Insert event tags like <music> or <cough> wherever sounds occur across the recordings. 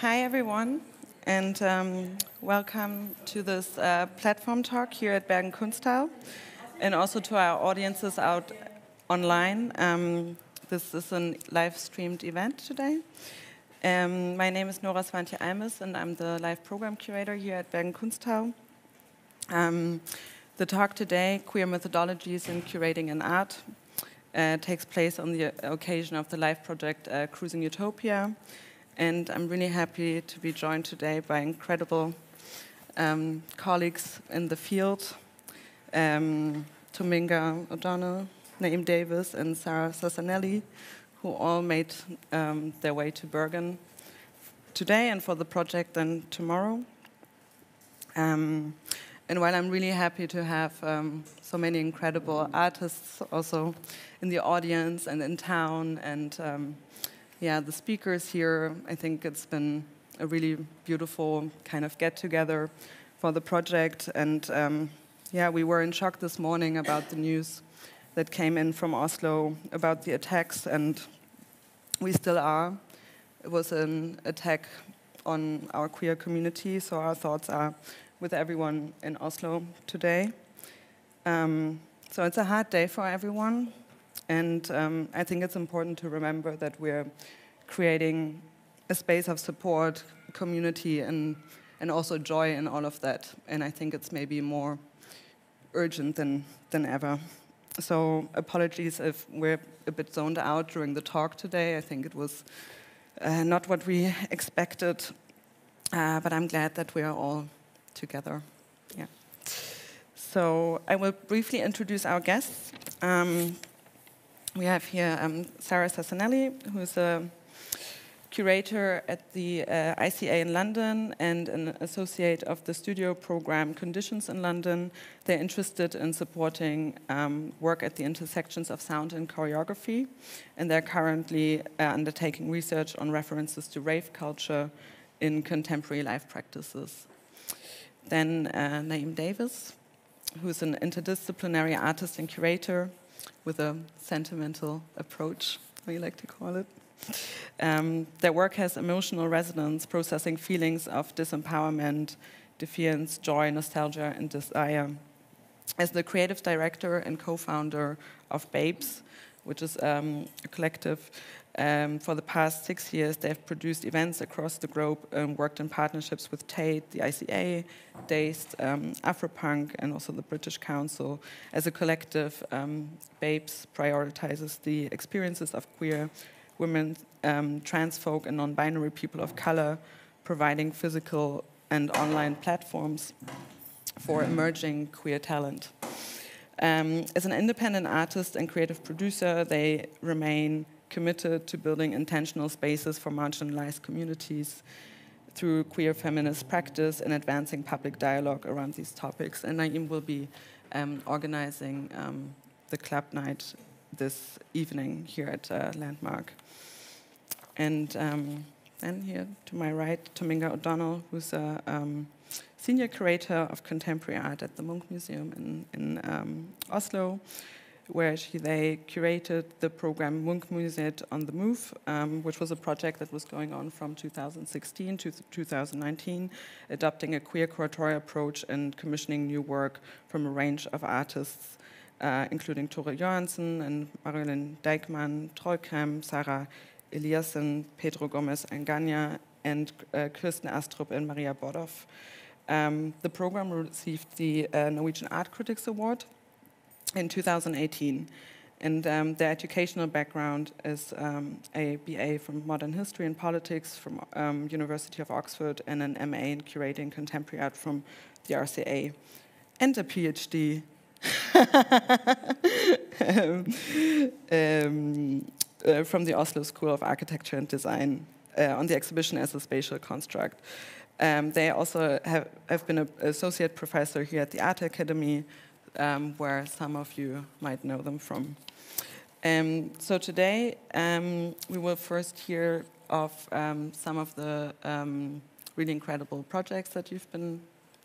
hi, everyone, and um, welcome to this uh, platform talk here at Bergen Kunsthall, and also to our audiences out online. Um, this is a live streamed event today. Um, my name is Nora Swantje Almes, and I'm the live program curator here at Bergen Kunsthall. Um, the talk today, Queer Methodologies in Curating an Art, uh, takes place on the occasion of the live project uh, Cruising Utopia, and I'm really happy to be joined today by incredible um, colleagues in the field um, Tominga O'Donnell, Naeem Davis, and Sara Sassanelli, who all made um, their way to Bergen today and for the project and tomorrow. Um, and while I'm really happy to have um, so many incredible artists also in the audience and in town and um, yeah, the speakers here. I think it's been a really beautiful kind of get together for the project. And um, yeah, we were in shock this morning about the news that came in from Oslo about the attacks, and we still are. It was an attack on our queer community, so our thoughts are with everyone in Oslo today. Um, so it's a hard day for everyone. And um, I think it's important to remember that we're creating a space of support, community, and, and also joy in all of that. And I think it's maybe more urgent than, than ever. So apologies if we're a bit zoned out during the talk today. I think it was uh, not what we expected, uh, but I'm glad that we are all together. Yeah. So I will briefly introduce our guests. Um, we have here um, Sara Sassanelli, who's a curator at the uh, ICA in London and an associate of the studio program Conditions in London. They're interested in supporting um, work at the intersections of sound and choreography, and they're currently uh, undertaking research on references to rave culture in contemporary life practices. Then uh, Naeem Davis, who's an interdisciplinary artist and curator with a sentimental approach, we like to call it. Um, their work has emotional resonance, processing feelings of disempowerment, defiance, joy, nostalgia, and desire. As the creative director and co founder of Babes, which is um, a collective, um, for the past six years, they've produced events across the globe worked in partnerships with Tate, the ICA, Dazed, um, Afropunk, and also the British Council. As a collective, um, Babes prioritizes the experiences of queer women, um, trans folk, and non binary people of color, providing physical and online platforms for emerging queer talent. Um, as an independent artist and creative producer, they remain committed to building intentional spaces for marginalized communities through queer feminist practice and advancing public dialogue around these topics. And Naeem will be um, organizing um, the club night this evening here at uh, Landmark. And um, then here to my right, Tominga O'Donnell, who's a um, senior curator of contemporary art at the Munch Museum in, in um, Oslo, where she, they curated the program Munch Museet on the Move, um, which was a project that was going on from 2016 to 2019, adopting a queer curatorial approach and commissioning new work from a range of artists, uh, including Tore Johansen and Marilyn Dijkman, Trollkrem, Sara Eliassen, Pedro Gomez Egaña, and uh, Kirsten Astrup and Maria Bordorff. Um, the program received the uh, Norwegian Art Critics Award in 2018. And um, their educational background is um, a BA from Modern History and Politics from um, University of Oxford and an MA in Curating Contemporary Art from the RCA, and a PhD <laughs> um, uh, from the Oslo School of Architecture and Design uh, on the exhibition as a spatial construct. Um, they also have, have been an associate professor here at the Art Academy, um, where some of you might know them from. Um, so today um, we will first hear of um, some of the um, really incredible projects that you've been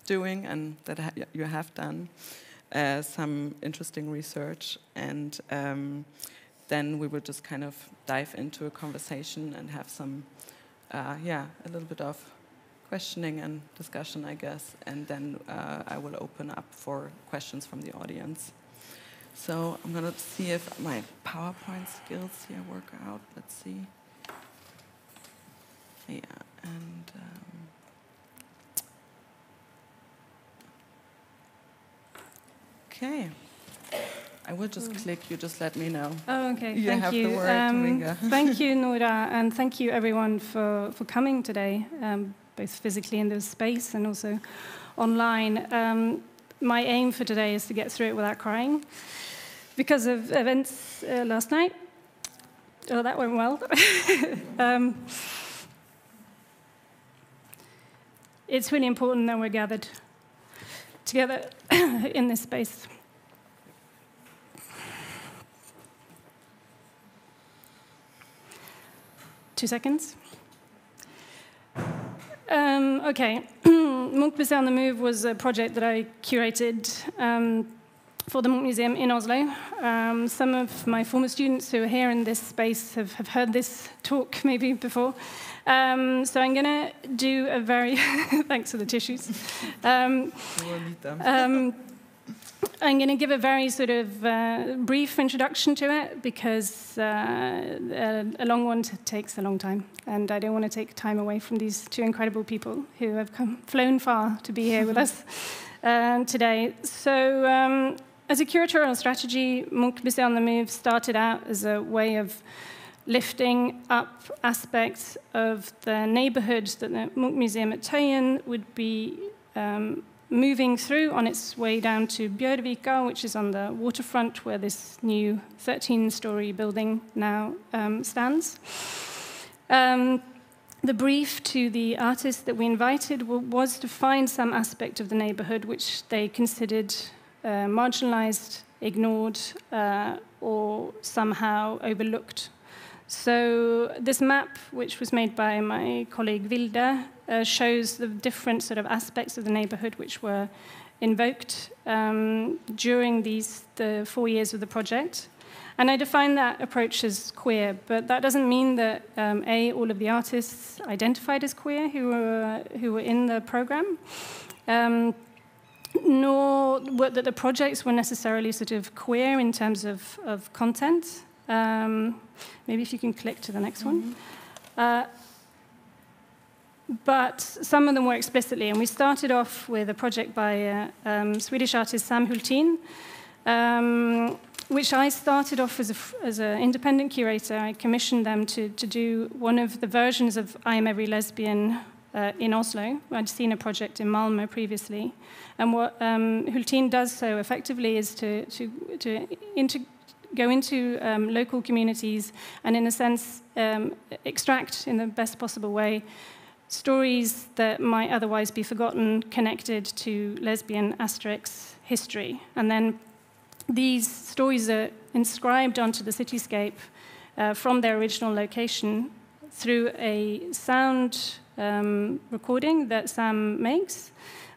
doing and that ha you have done, uh, some interesting research, and then we will just kind of dive into a conversation and have some uh, yeah, a little bit of questioning and discussion, I guess, and then uh, I will open up for questions from the audience. So I'm going to see if my PowerPoint skills here work out. Let's see. Yeah, and. Um, okay. I will just click. You just let me know. Oh, okay. You thank you. um, thank you, <laughs> Nora, and thank you everyone for, for coming today, um, both physically in this space and also online. Um, my aim for today is to get through it without crying. Because of events uh, last night, oh, that went well. <laughs> um, it's really important that we're gathered together <coughs> in this space. Two seconds. Um, okay, Munch on the Move was a project that I curated um, for the Munch Museum in Oslo. Um, some of my former students who are here in this space have, have heard this talk maybe before. Um, so I'm going to do a very, <laughs> thanks for the tissues. Um, You will need them. um, <laughs> I'm going to give a very sort of uh, brief introduction to it because uh, a, a long one t- takes a long time, and I don't want to take time away from these two incredible people who have come flown far to be here with us <laughs> uh, today. So, um, as a curatorial strategy, Munch Museum on the Move started out as a way of lifting up aspects of the neighborhood that the Munch Museum at Tøyen would be um, moving through on its way down to Bjørvika, which is on the waterfront where this new 13-story building now um, stands. Um, the brief to the artists that we invited was to find some aspect of the neighborhood which they considered uh, marginalized, ignored, uh, or somehow overlooked. So this map, which was made by my colleague Vilde, uh, shows the different sort of aspects of the neighborhood which were invoked um, during these the four years of the project. And I define that approach as queer, but that doesn't mean that um, a all of the artists identified as queer who were who were in the program. Um, nor that the projects were necessarily sort of queer in terms of, of content. Um, maybe if you can click to the next one. Uh, but some of them were explicitly, and we started off with a project by uh, um, Swedish artist Sam Hultin, um, which I started off as, an independent curator. I commissioned them to, to do one of the versions of I Am Every Lesbian uh, in Oslo. I'd seen a project in Malmö previously. And what um, Hultin does so effectively is to, to, to go into um, local communities and, in a sense, um, extract in the best possible way stories that might otherwise be forgotten connected to lesbian Asterix history. And then these stories are inscribed onto the cityscape uh, from their original location through a sound um, recording that Sam makes,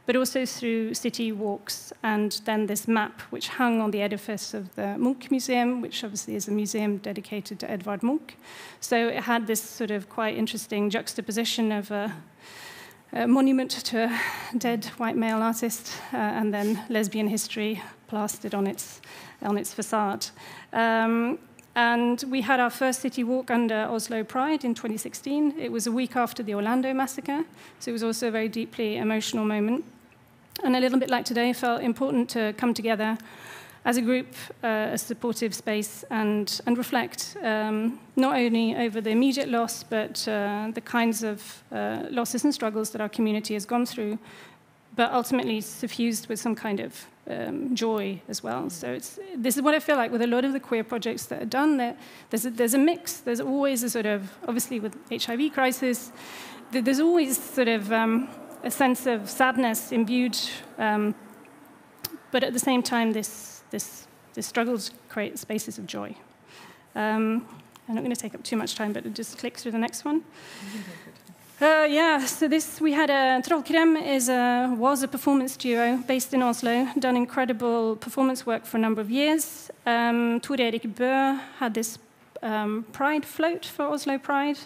but also through city walks and then this map which hung on the edifice of the Munch Museum, which obviously is a museum dedicated to Edvard Munch. So it had this sort of quite interesting juxtaposition of a, a monument to a dead white male artist uh, and then lesbian history plastered on its, on its facade. Um, and we had our first city walk under Oslo Pride in 2016. It was a week after the Orlando massacre, so it was also a very deeply emotional moment. And a little bit like today, felt important to come together as a group, uh, a supportive space, and, and reflect um, not only over the immediate loss, but uh, the kinds of uh, losses and struggles that our community has gone through, but ultimately suffused with some kind of um, joy as well. So it's, this is what I feel like with a lot of the queer projects that are done. That there's a, there's a mix. There's always a sort of, obviously with HIV crisis, there's always sort of um, a sense of sadness imbued, um, but at the same time, this, this, this struggle to create spaces of joy. Um, I'm not going to take up too much time, but just click through the next one. Uh, yeah, so this we had a Trollkrem is a, was a performance duo based in Oslo, done incredible performance work for a number of years. Um, Tor Erik Bøe had this um, Pride float for Oslo Pride,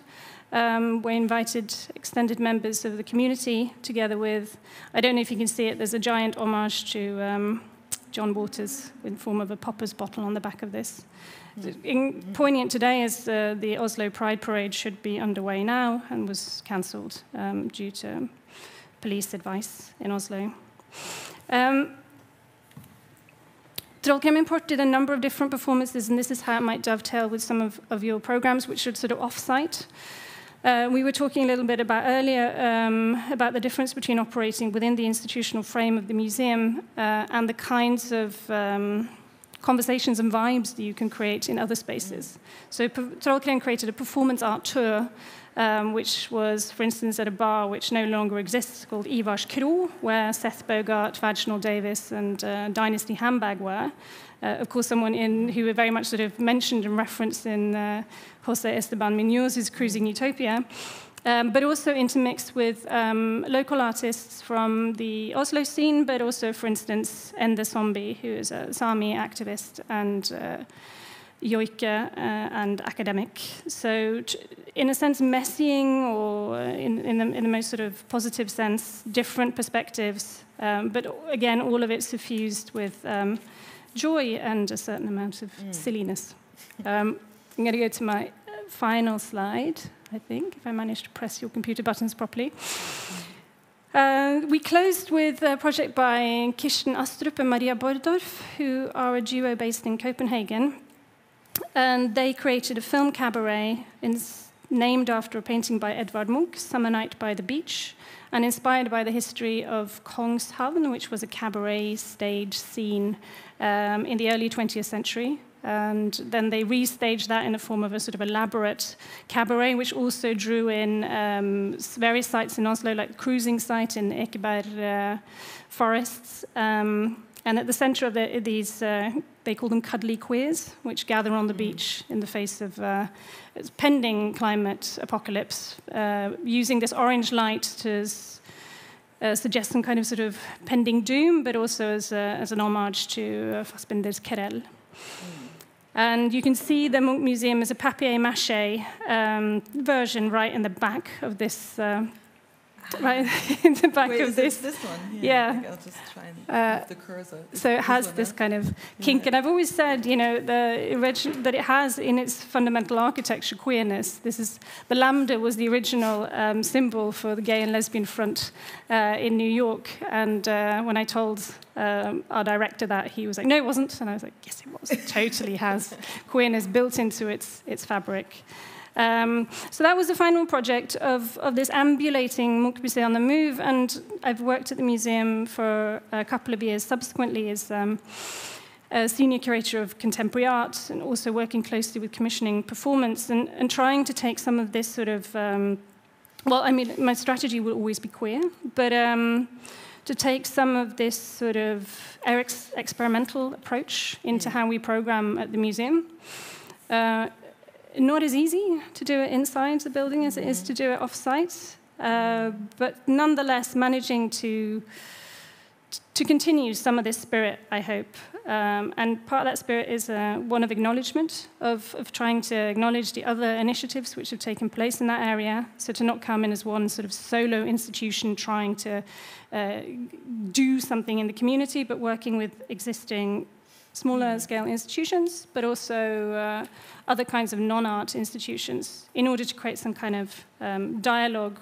Um, we invited extended members of the community together with, I don't know if you can see it, there's a giant homage to um, John Waters in form of a Popper's bottle on the back of this. In, poignant today as uh, the Oslo Pride Parade should be underway now and was cancelled um, due to police advice in Oslo. Um, did a number of different performances, and this is how it might dovetail with some of, of your programs, which are sort of off-site. Uh, we were talking a little bit about earlier um, about the difference between operating within the institutional frame of the museum uh, and the kinds of um, conversations and vibes that you can create in other spaces. So Trollkrem created a performance art tour, um, which was, for instance, at a bar which no longer exists called Ivars Kro, where Seth Bogart, Vaginal Davis, and uh, Dynasty Handbag were. Uh, of course, someone in who were very much sort of mentioned and referenced in uh, Jose Esteban Munoz's Cruising Utopia, um, but also intermixed with um, local artists from the Oslo scene, but also, for instance, Ánde Somby, who is a Sami activist, and uh, uh, and academic. So, in a sense, messying, or in, in, the, in, the, most sort of positive sense, different perspectives, um, but again, all of it suffused with um, joy and a certain amount of mm. silliness. Um, I'm going to go to my uh, final slide, I think, if I manage to press your computer buttons properly. Uh, we closed with a project by Kirsten Astrup and Maria Bordorff, who are a duo based in Copenhagen. And they created a film cabaret in, named after a painting by Edvard Munch, Summer Night by the Beach, and inspired by the history of Kongshavn, which was a cabaret stage scene um, in the early 20th century. And then they restaged that in the form of a sort of elaborate cabaret, which also drew in um, various sites in Oslo, like the cruising site in Ekeberg uh, forests. Um, and at the center of the, these, uh, they call them cuddly queers, which gather on the mm. beach in the face of uh, pending climate apocalypse, uh, using this orange light to uh, suggest some kind of sort of pending doom, but also as, a, as an homage to uh, Fassbinder's. And you can see the Munch Museum as a papier-mâché um, version right in the back of this uh, <laughs> right in the back Wait, of this. this one? Yeah. yeah. I'll just try and uh, the cursor. so it has this, kind of kink, yeah. and I've always said, you know, the that it has in its fundamental architecture queerness. This is the lambda was the original um, symbol for the gay and lesbian front uh, in New York, and uh, when I told um, our director that, he was like, "No, it wasn't," and I was like, "Yes, it was. It totally has <laughs> queerness built into its its fabric." Um, so that was the final project of, of this ambulating Munch on the Move, and I've worked at the museum for a couple of years subsequently as um, a senior curator of contemporary art and also working closely with commissioning performance and, and trying to take some of this sort of, um, well, I mean, my strategy will always be queer, but um, to take some of this sort of ex experimental approach into how we program at the museum. Uh, not as easy to do it inside the building as it is to do it off-site, uh, but nonetheless managing to to continue some of this spirit, I hope. Um, and part of that spirit is uh, one of acknowledgement, of, of trying to acknowledge the other initiatives which have taken place in that area. So to not come in as one sort of solo institution trying to uh, do something in the community, but working with existing smaller scale institutions, but also uh, other kinds of non-art institutions in order to create some kind of um, dialogue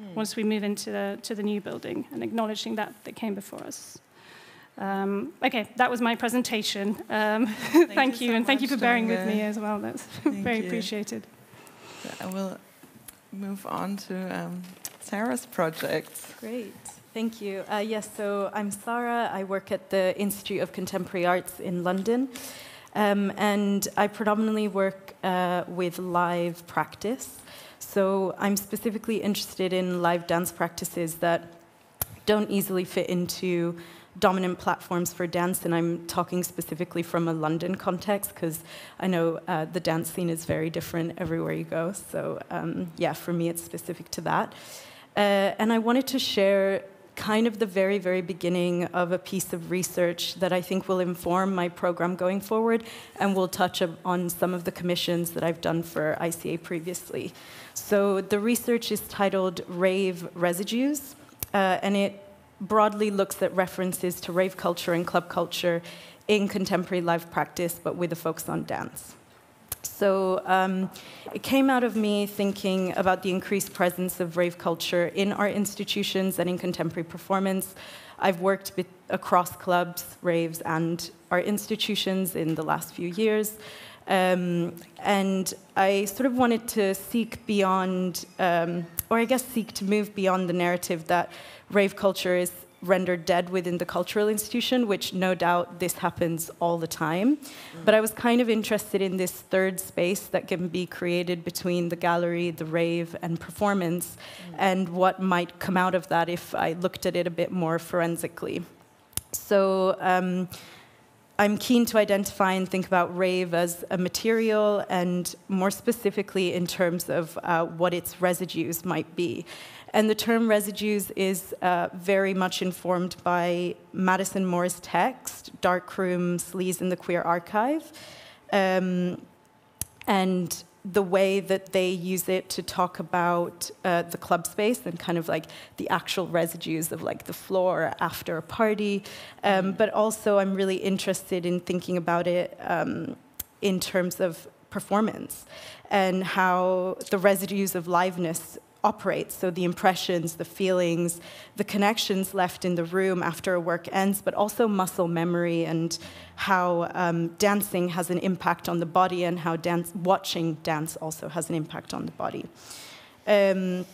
mm. once we move into the, to the new building and acknowledging that that came before us. Um, okay, that was my presentation. Um, thank, <laughs> thank, you, you so and thank you for bearing with me as well. That's very you. appreciated. I will move on to um, Sara's project. Great. Thank you. Uh, yes, so I'm Sara. I work at the Institute of Contemporary Arts in London. Um, and I predominantly work uh, with live practice. So I'm specifically interested in live dance practices that don't easily fit into dominant platforms for dance, and I'm talking specifically from a London context because I know uh, the dance scene is very different everywhere you go. So um, yeah, for me, it's specific to that. Uh, and I wanted to share kind of the very, very beginning of a piece of research that I think will inform my program going forward and will touch on some of the commissions that I've done for ICA previously. So the research is titled Rave Residues, uh, and it broadly looks at references to rave culture and club culture in contemporary live practice, but with a focus on dance. So um, it came out of me thinking about the increased presence of rave culture in our institutions and in contemporary performance. I've worked across clubs, raves, and our institutions in the last few years. Um, and I sort of wanted to seek beyond, um, or I guess seek to move beyond the narrative that rave culture is rendered dead within the cultural institution, which no doubt this happens all the time. Mm. But I was kind of interested in this third space that can be created between the gallery, the rave, and performance, mm. and what might come out of that if I looked at it a bit more forensically. So um, I'm keen to identify and think about rave as a material, and more specifically in terms of uh, what its residues might be. And the term residues is uh, very much informed by Madison Moore's text, Darkroom, Sleaze in the Queer Archive, um, and the way that they use it to talk about uh, the club space and kind of like the actual residues of like the floor after a party. Um, but also, I'm really interested in thinking about it um, in terms of performance and how the residues of liveness operates. So the impressions, the feelings, the connections left in the room after a work ends, but also muscle memory and how um, dancing has an impact on the body and how dance, watching dance also has an impact on the body. Um,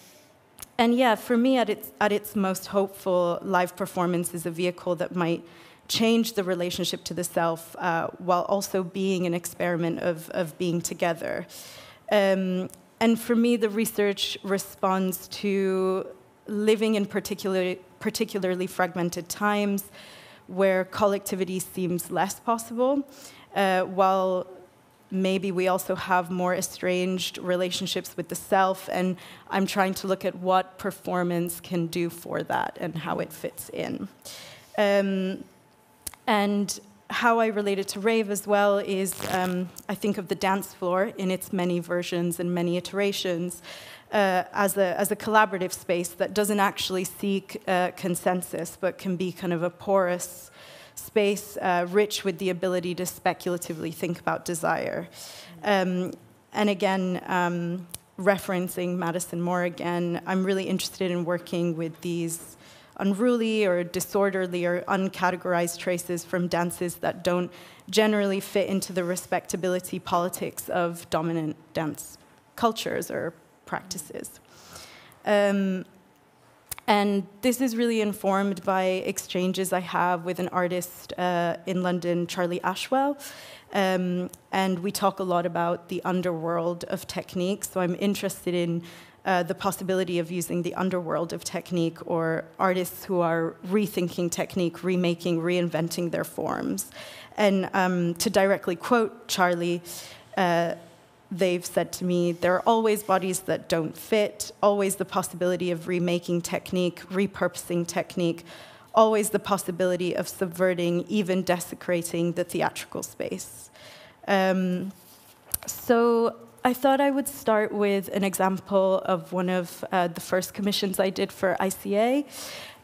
and yeah, for me, at its, at its most hopeful, live performance is a vehicle that might change the relationship to the self uh, while also being an experiment of, of being together. Um, and for me, the research responds to living in particular, particularly fragmented times where collectivity seems less possible, uh, while maybe we also have more estranged relationships with the self. And I'm trying to look at what performance can do for that and how it fits in. Um, and how I relate it to rave as well is um, I think of the dance floor in its many versions and many iterations uh, as, a, as a collaborative space that doesn't actually seek uh, consensus but can be kind of a porous space uh, rich with the ability to speculatively think about desire. Um, and again, um, referencing Madison Moore again, I'm really interested in working with these unruly or disorderly or uncategorized traces from dances that don't generally fit into the respectability politics of dominant dance cultures or practices. Um, and this is really informed by exchanges I have with an artist uh, in London, Charlie Ashwell. Um, and we talk a lot about the underworld of technique. So I'm interested in uh, the possibility of using the underworld of technique or artists who are rethinking technique, remaking, reinventing their forms. And um, to directly quote Charlie, uh, they've said to me, there are always bodies that don't fit, always the possibility of remaking technique, repurposing technique, always the possibility of subverting, even desecrating the theatrical space. Um, so I thought I would start with an example of one of uh, the first commissions I did for ICA.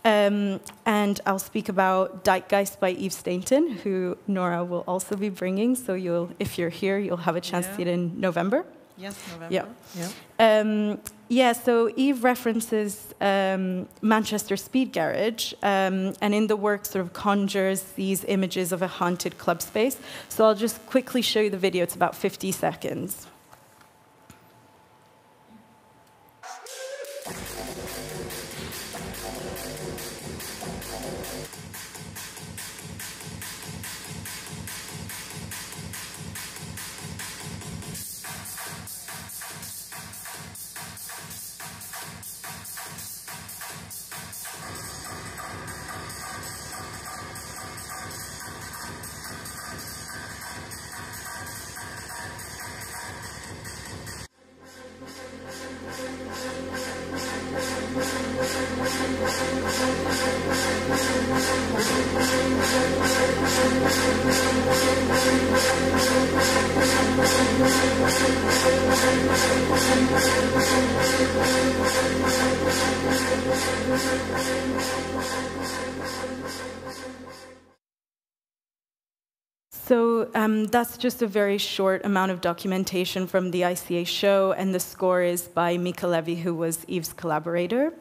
Um, and I'll speak about Zeitgeist by Eve Stainton, who Nora will also be bringing. So you'll, if you're here, you'll have a chance yeah. to see it in November. Yes, November. Yeah. Yeah. Um, yeah so Eve references um, Manchester Speed Garage, um, and in the work sort of conjures these images of a haunted club space. So I'll just quickly show you the video. It's about 50 seconds. Thank you. Um, that's just a very short amount of documentation from the ICA show, and the score is by Mica Levi, who was Eve's collaborator.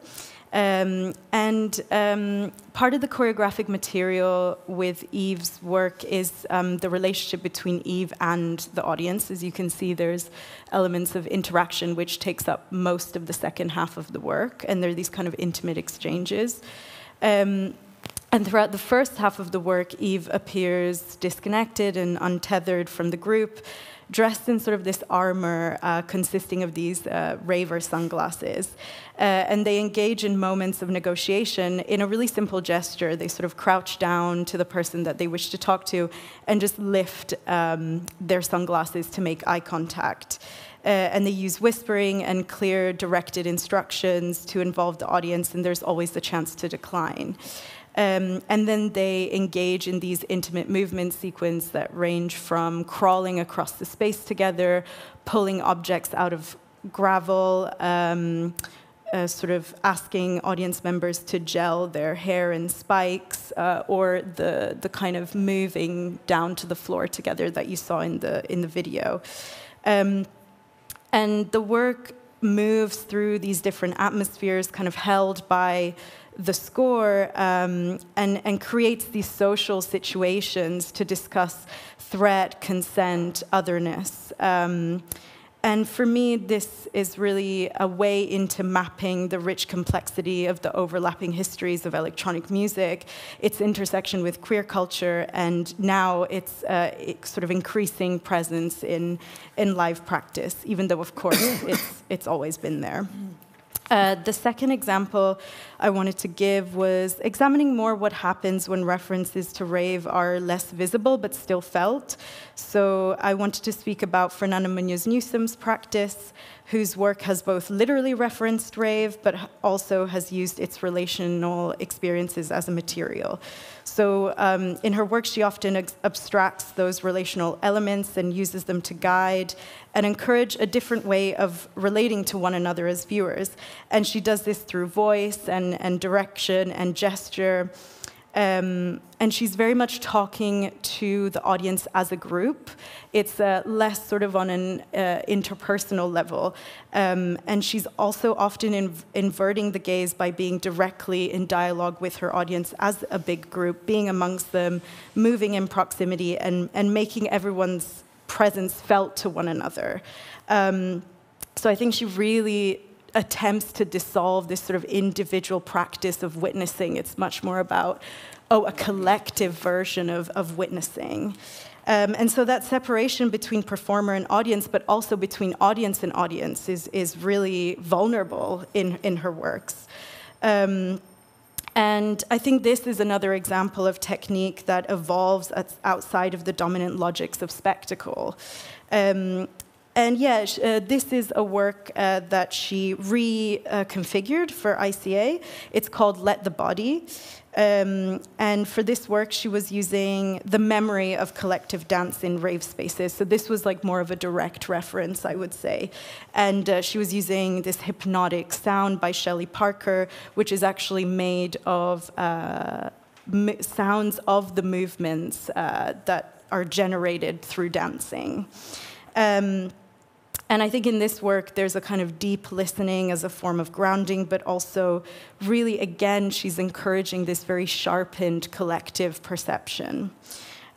Um, and um, part of the choreographic material with Eve's work is um, the relationship between Eve and the audience. As you can see, there's elements of interaction which takes up most of the second half of the work, and there are these kind of intimate exchanges. And throughout the first half of the work, Eve appears disconnected and untethered from the group, dressed in sort of this armor uh, consisting of these uh, raver sunglasses. Uh, and they engage in moments of negotiation in a really simple gesture. They sort of crouch down to the person that they wish to talk to and just lift um, their sunglasses to make eye contact. Uh, and they use whispering and clear directed instructions to involve the audience, and there's always the chance to decline. Um, and then they engage in these intimate movement sequences that range from crawling across the space together, pulling objects out of gravel, um, uh, sort of asking audience members to gel their hair in spikes, uh, or the, the kind of moving down to the floor together that you saw in the, in the video. Um, and the work moves through these different atmospheres, kind of held by the score um, and, and creates these social situations to discuss threat, consent, otherness. Um, and for me, this is really a way into mapping the rich complexity of the overlapping histories of electronic music, its intersection with queer culture, and now its uh, sort of increasing presence in, in live practice, even though, of course, <coughs> it's, it's always been there. Uh, the second example I wanted to give was examining more what happens when references to rave are less visible but still felt. So I wanted to speak about Fernanda Munoz Newsome's practice, whose work has both literally referenced rave, but also has used its relational experiences as a material. So um, in her work, she often abstracts those relational elements and uses them to guide and encourage a different way of relating to one another as viewers. And she does this through voice and, and direction and gesture. Um, and she's very much talking to the audience as a group. It's uh, less sort of on an uh, interpersonal level. Um, and she's also often inv inverting the gaze by being directly in dialogue with her audience as a big group, being amongst them, moving in proximity, and, and making everyone's presence felt to one another. Um, so I think she really attempts to dissolve this sort of individual practice of witnessing. It's much more about, oh, a collective version of, of witnessing. Um, and so that separation between performer and audience, but also between audience and audience, is, is really vulnerable in, in her works. Um, and I think this is another example of technique that evolves outside of the dominant logics of spectacle. Um, and yeah, uh, this is a work uh, that she reconfigured for ICA. It's called Let the Body. Um, and for this work, she was using the memory of collective dance in rave spaces. So this was like more of a direct reference, I would say. And uh, she was using this hypnotic sound by Shelley Parker, which is actually made of uh, sounds of the movements uh, that are generated through dancing. Um, and I think in this work, there's a kind of deep listening as a form of grounding, but also, really, again, she's encouraging this very sharpened collective perception.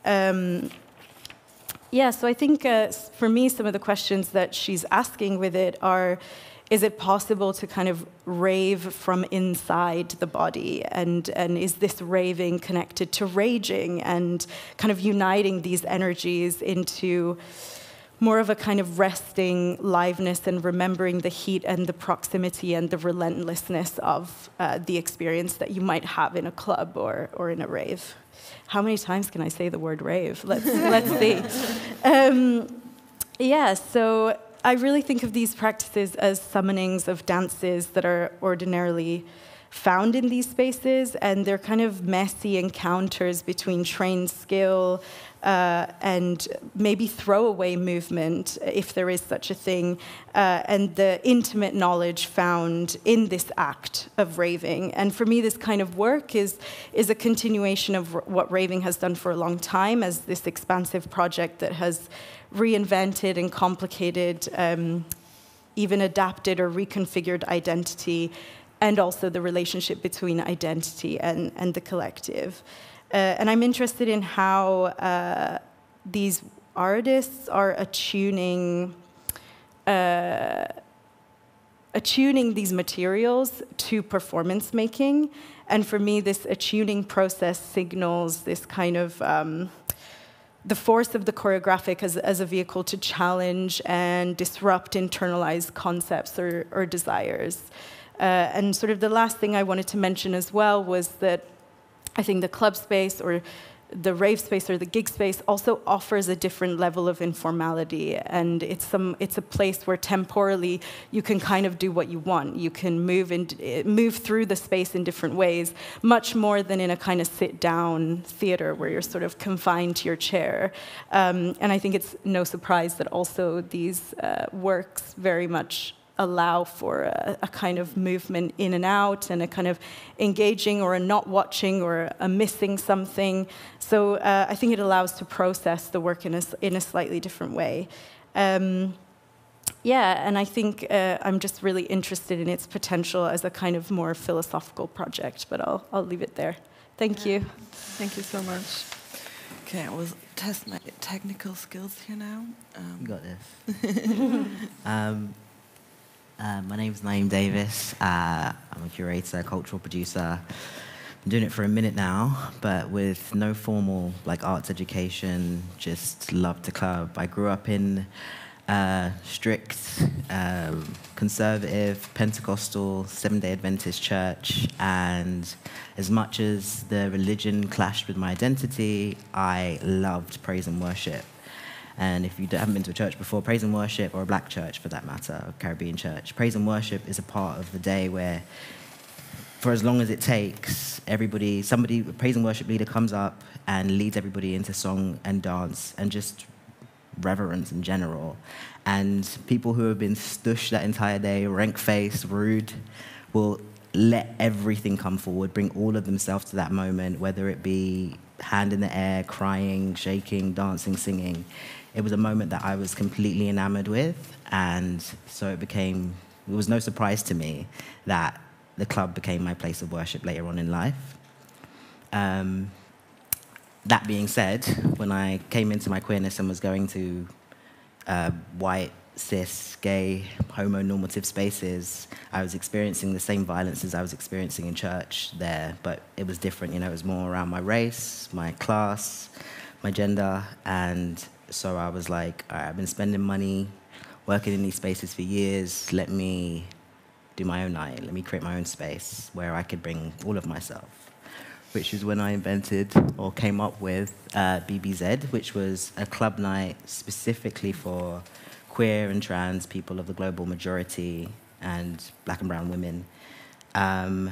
Um, yeah, so I think uh, for me, some of the questions that she's asking with it are is it possible to kind of rave from inside the body? And, and is this raving connected to raging and kind of uniting these energies into more of a kind of resting liveness and remembering the heat and the proximity and the relentlessness of uh, the experience that you might have in a club or, or in a rave. How many times can I say the word rave? Let's, let's <laughs> see. Um, yeah, so I really think of these practices as summonings of dances that are ordinarily found in these spaces, and they're kind of messy encounters between trained skill, uh, and maybe throwaway movement, if there is such a thing, uh, and the intimate knowledge found in this act of raving. And for me, this kind of work is, is a continuation of what raving has done for a long time as this expansive project that has reinvented and complicated, um, even adapted or reconfigured identity, and also the relationship between identity and, and the collective. Uh, and I'm interested in how uh, these artists are attuning, uh, attuning these materials to performance making. And for me, this attuning process signals this kind of um, the force of the choreographic as, as a vehicle to challenge and disrupt internalized concepts or, or desires. Uh, and sort of the last thing I wanted to mention as well was that I think the club space or the rave space or the gig space also offers a different level of informality. And it's some it's a place where temporally you can kind of do what you want. You can move in move through the space in different ways much more than in a kind of sit down theater where you're sort of confined to your chair. Um, and i think it's no surprise that also these uh, works very much allow for a, a, kind of movement in and out and a kind of engaging or a not watching or a missing something. So uh, I think it allows to process the work in a, in a slightly different way. Um, yeah, and I think uh, I'm just really interested in its potential as a kind of more philosophical project, but I'll, I'll leave it there. Thank yeah. you. Thank you so much. Okay, I will test my technical skills here now. Um. You got this. <laughs> um, uh, my name is Naeem Davis. Uh, I'm a curator, cultural producer. I'm doing it for a minute now, but with no formal like arts education, just love to club. I grew up in uh, strict, um, conservative, Pentecostal, Seven day Adventist church, and as much as the religion clashed with my identity, I loved praise and worship. And if you haven't been to a church before, praise and worship, or a black church for that matter, a Caribbean church, praise and worship is a part of the day where, for as long as it takes, everybody, somebody, praise and worship leader comes up and leads everybody into song and dance and just reverence in general. And people who have been stushed that entire day, rank faced, rude, will let everything come forward, bring all of themselves to that moment, whether it be hand in the air, crying, shaking, dancing, singing it was a moment that I was completely enamored with. And so it became, it was no surprise to me that the club became my place of worship later on in life. Um, that being said, when I came into my queerness and was going to uh, white, cis, gay, homo-normative spaces, I was experiencing the same violence as I was experiencing in church there, but it was different. You know, it was more around my race, my class, my gender, and so I was like, I've been spending money working in these spaces for years. Let me do my own night. Let me create my own space where I could bring all of myself. Which is when I invented or came up with uh, BBZ, which was a club night specifically for queer and trans people of the global majority and black and brown women. Um,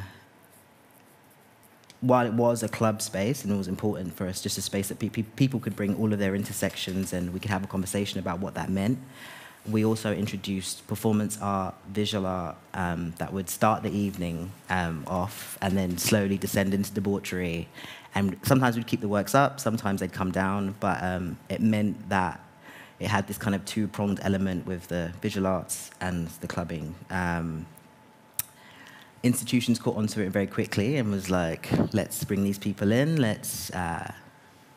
while it was a club space and it was important for us, just a space that pe people could bring all of their intersections and we could have a conversation about what that meant. We also introduced performance art, visual art um, that would start the evening um, off and then slowly descend into debauchery. And sometimes we'd keep the works up, sometimes they'd come down, but um, it meant that it had this kind of two pronged element with the visual arts and the clubbing. Um, institutions caught onto it very quickly and was like, let's bring these people in, let's, uh,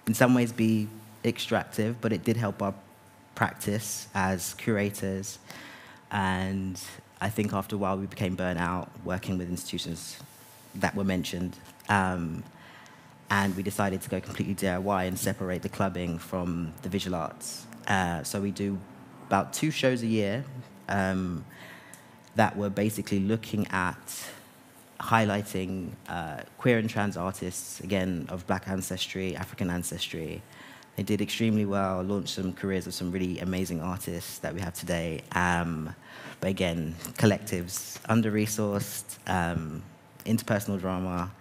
in some ways, be extractive, but it did help our practice as curators. And I think after a while, we became burnt out working with institutions that were mentioned. Um, and we decided to go completely DIY and separate the clubbing from the visual arts. Uh, so we do about two shows a year. Um, that were basically looking at highlighting uh, queer and trans artists, again, of black ancestry, African ancestry. They did extremely well, launched some careers of some really amazing artists that we have today. Um, but again, collectives, under-resourced, um, interpersonal drama.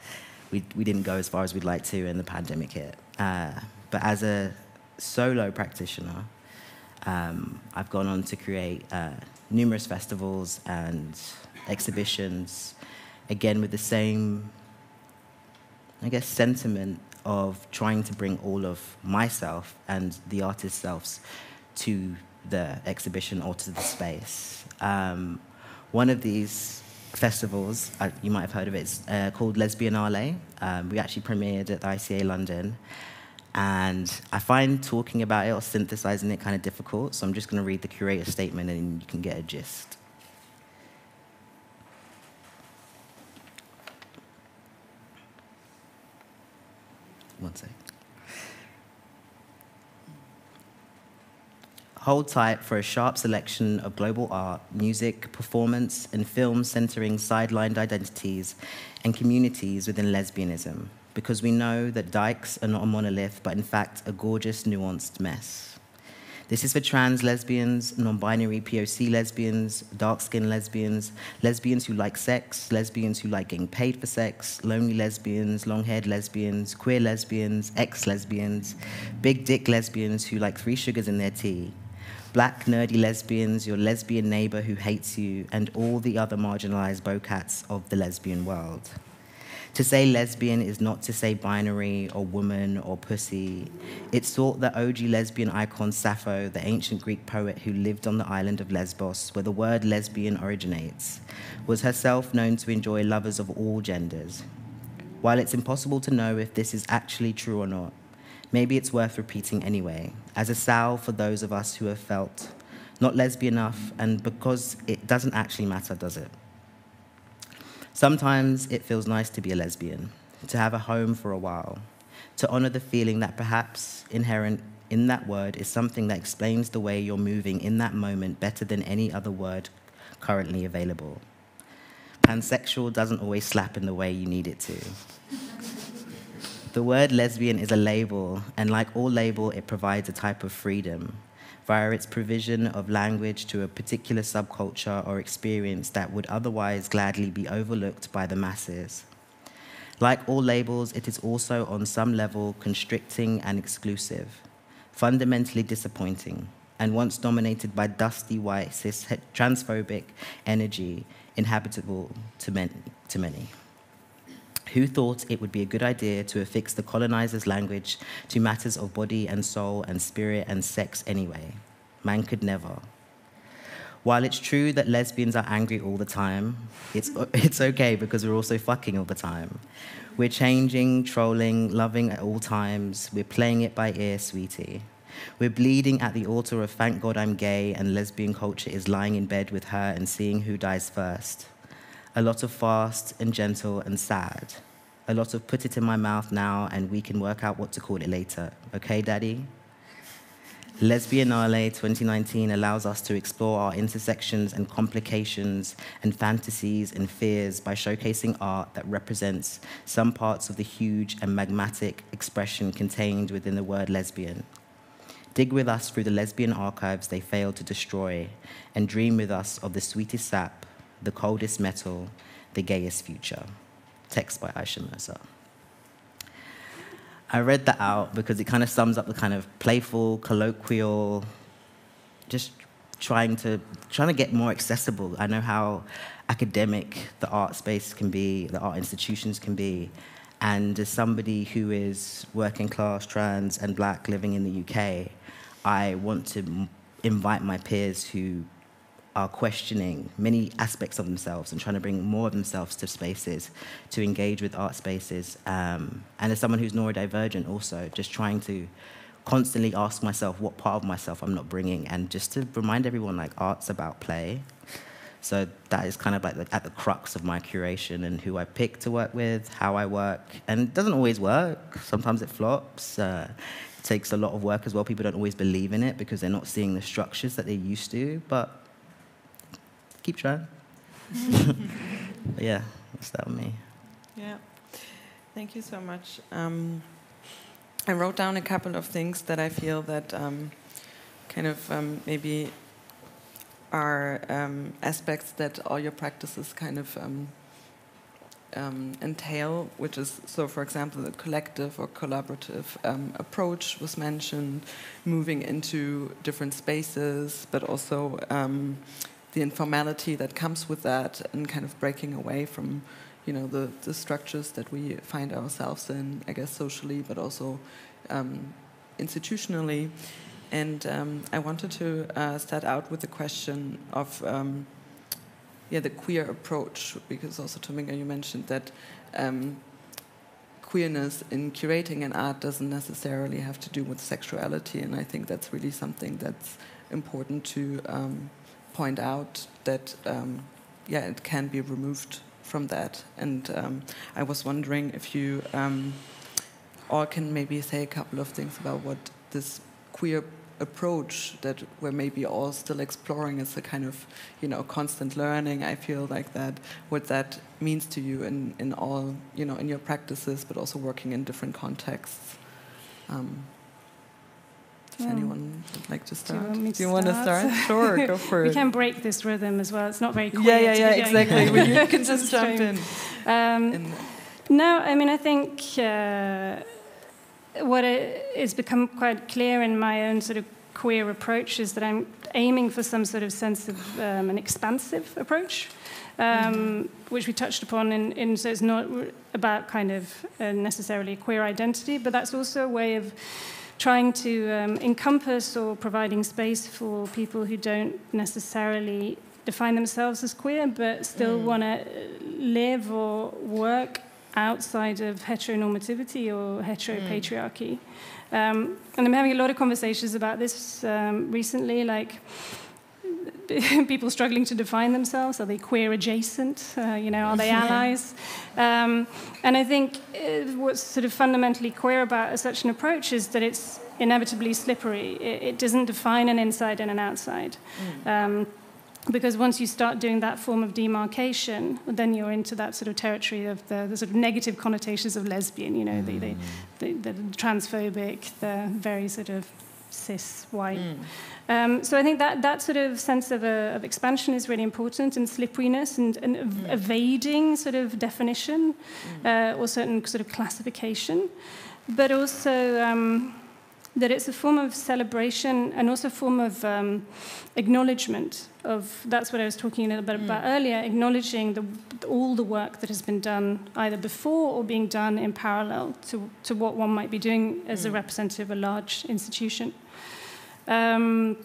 We, we didn't go as far as we'd like to, and the pandemic hit. Uh, but as a solo practitioner, um, I've gone on to create uh, numerous festivals and exhibitions, again with the same, I guess, sentiment of trying to bring all of myself and the artist's selves to the exhibition or to the space. Um, one of these festivals, uh, you might have heard of it, it's uh, called Lesbianale. Um, we actually premiered at the ICA London. And I find talking about it or synthesizing it kind of difficult, so I'm just going to read the curator statement and you can get a gist. One sec. Hold tight for a sharp selection of global art, music, performance, and film centering sidelined identities and communities within lesbianism, because we know that dykes are not a monolith, but in fact a gorgeous, nuanced mess. This is for trans lesbians, non binary POC lesbians, dark skinned lesbians, lesbians who like sex, lesbians who like getting paid for sex, lonely lesbians, long haired lesbians, queer lesbians, ex lesbians, big dick lesbians who like three sugars in their tea, black nerdy lesbians, your lesbian neighbor who hates you, and all the other marginalized bocats of the lesbian world. To say lesbian is not to say binary or woman or pussy. It's thought that OG lesbian icon Sappho, the ancient Greek poet who lived on the island of Lesbos, where the word lesbian originates, was herself known to enjoy lovers of all genders. While it's impossible to know if this is actually true or not, maybe it's worth repeating anyway, as a salve for those of us who have felt not lesbian enough, and because it doesn't actually matter, does it? Sometimes it feels nice to be a lesbian, to have a home for a while, to honor the feeling that perhaps inherent in that word is something that explains the way you're moving in that moment better than any other word currently available. Pansexual doesn't always slap in the way you need it to. the word lesbian is a label, and like all label, it provides a type of freedom via its provision of language to a particular subculture or experience that would otherwise gladly be overlooked by the masses. Like all labels, it is also on some level constricting and exclusive, fundamentally disappointing, and once dominated by dusty white cis transphobic energy inhabitable to many. To many. Who thought it would be a good idea to affix the colonizer's language to matters of body and soul and spirit and sex anyway? Man could never. While it's true that lesbians are angry all the time, it's, <laughs> it's okay because we're also fucking all the time. We're changing, trolling, loving at all times. We're playing it by ear, sweetie. We're bleeding at the altar of thank God I'm gay and lesbian culture is lying in bed with her and seeing who dies first a lot of fast and gentle and sad. A lot of put it in my mouth now and we can work out what to call it later. Okay, Daddy? Lesbianale 2019 allows us to explore our intersections and complications and fantasies and fears by showcasing art that represents some parts of the huge and magmatic expression contained within the word lesbian. Dig with us through the lesbian archives they failed to destroy, and dream with us of the sweetest sap the Coldest Metal, The Gayest Future. Text by Aisha Mirza. I read that out because it kind of sums up the kind of playful, colloquial, just trying to trying to get more accessible. I know how academic the art space can be, the art institutions can be, and as somebody who is working class, trans, and black living in the UK, I want to invite my peers who are questioning many aspects of themselves and trying to bring more of themselves to spaces, to engage with art spaces. Um, and as someone who's neurodivergent, also just trying to constantly ask myself what part of myself I'm not bringing, and just to remind everyone like art's about play. So that is kind of like the, at the crux of my curation and who I pick to work with, how I work, and it doesn't always work. Sometimes it flops. Uh, it takes a lot of work as well. People don't always believe in it because they're not seeing the structures that they used to, but keep trying. <laughs> yeah, that's that with me. Yeah, thank you so much. Um, I wrote down a couple of things that I feel that um, kind of um, maybe are um, aspects that all your practices kind of um, um, entail, which is so, for example, the collective or collaborative um, approach was mentioned, moving into different spaces, but also um, the informality that comes with that, and kind of breaking away from, you know, the, the structures that we find ourselves in, I guess, socially, but also um, institutionally. And um, I wanted to uh, start out with the question of um, yeah, the queer approach, because also Tominga, you mentioned that um, queerness in curating an art doesn't necessarily have to do with sexuality, and I think that's really something that's important to um, point out that um, yeah, it can be removed from that. And um, I was wondering if you um, all can maybe say a couple of things about what this queer approach that we're maybe all still exploring as a kind of you know constant learning i feel like that what that means to you in, in all you know in your practices but also working in different contexts um, does um, anyone like to start? Do you want, Do you want to start? Sure, go <laughs> for it. We can break this rhythm as well. It's not very Yeah, yeah, yeah, exactly. you can <laughs> just jump in. Um, in no, I mean, I think uh, what has become quite clear in my own sort of queer approach is that I'm aiming for some sort of sense of um, an expansive approach, um, mm-hmm. which we touched upon. In, in, so it's not about kind of uh, necessarily a queer identity, but that's also a way of trying to um, encompass or providing space for people who don't necessarily define themselves as queer, but still mm. want to live or work outside of heteronormativity or heteropatriarchy. Mm. Um, and I'm having a lot of conversations about this um, recently, like <laughs> people struggling to define themselves. Are they queer adjacent? Uh, you know, are they allies? Um, and I think uh, what's sort of fundamentally queer about such an approach is that it's inevitably slippery. It, it doesn't define an inside and an outside. Mm. Um, because once you start doing that form of demarcation, then you're into that sort of territory of the, the sort of negative connotations of lesbian, you know, mm. the, the, the, the, transphobic, the very sort of cis white. Mm. Um, so I think that, that sort of sense of, uh, of expansion is really important and slipperiness and, and mm. evading sort of definition mm. uh, or certain sort of classification, but also. Um, that it's a form of celebration and also a form of um, acknowledgement of that's what I was talking a little bit mm. about earlier, acknowledging the, all the work that has been done either before or being done in parallel to, to what one might be doing as mm. a representative of a large institution. Um,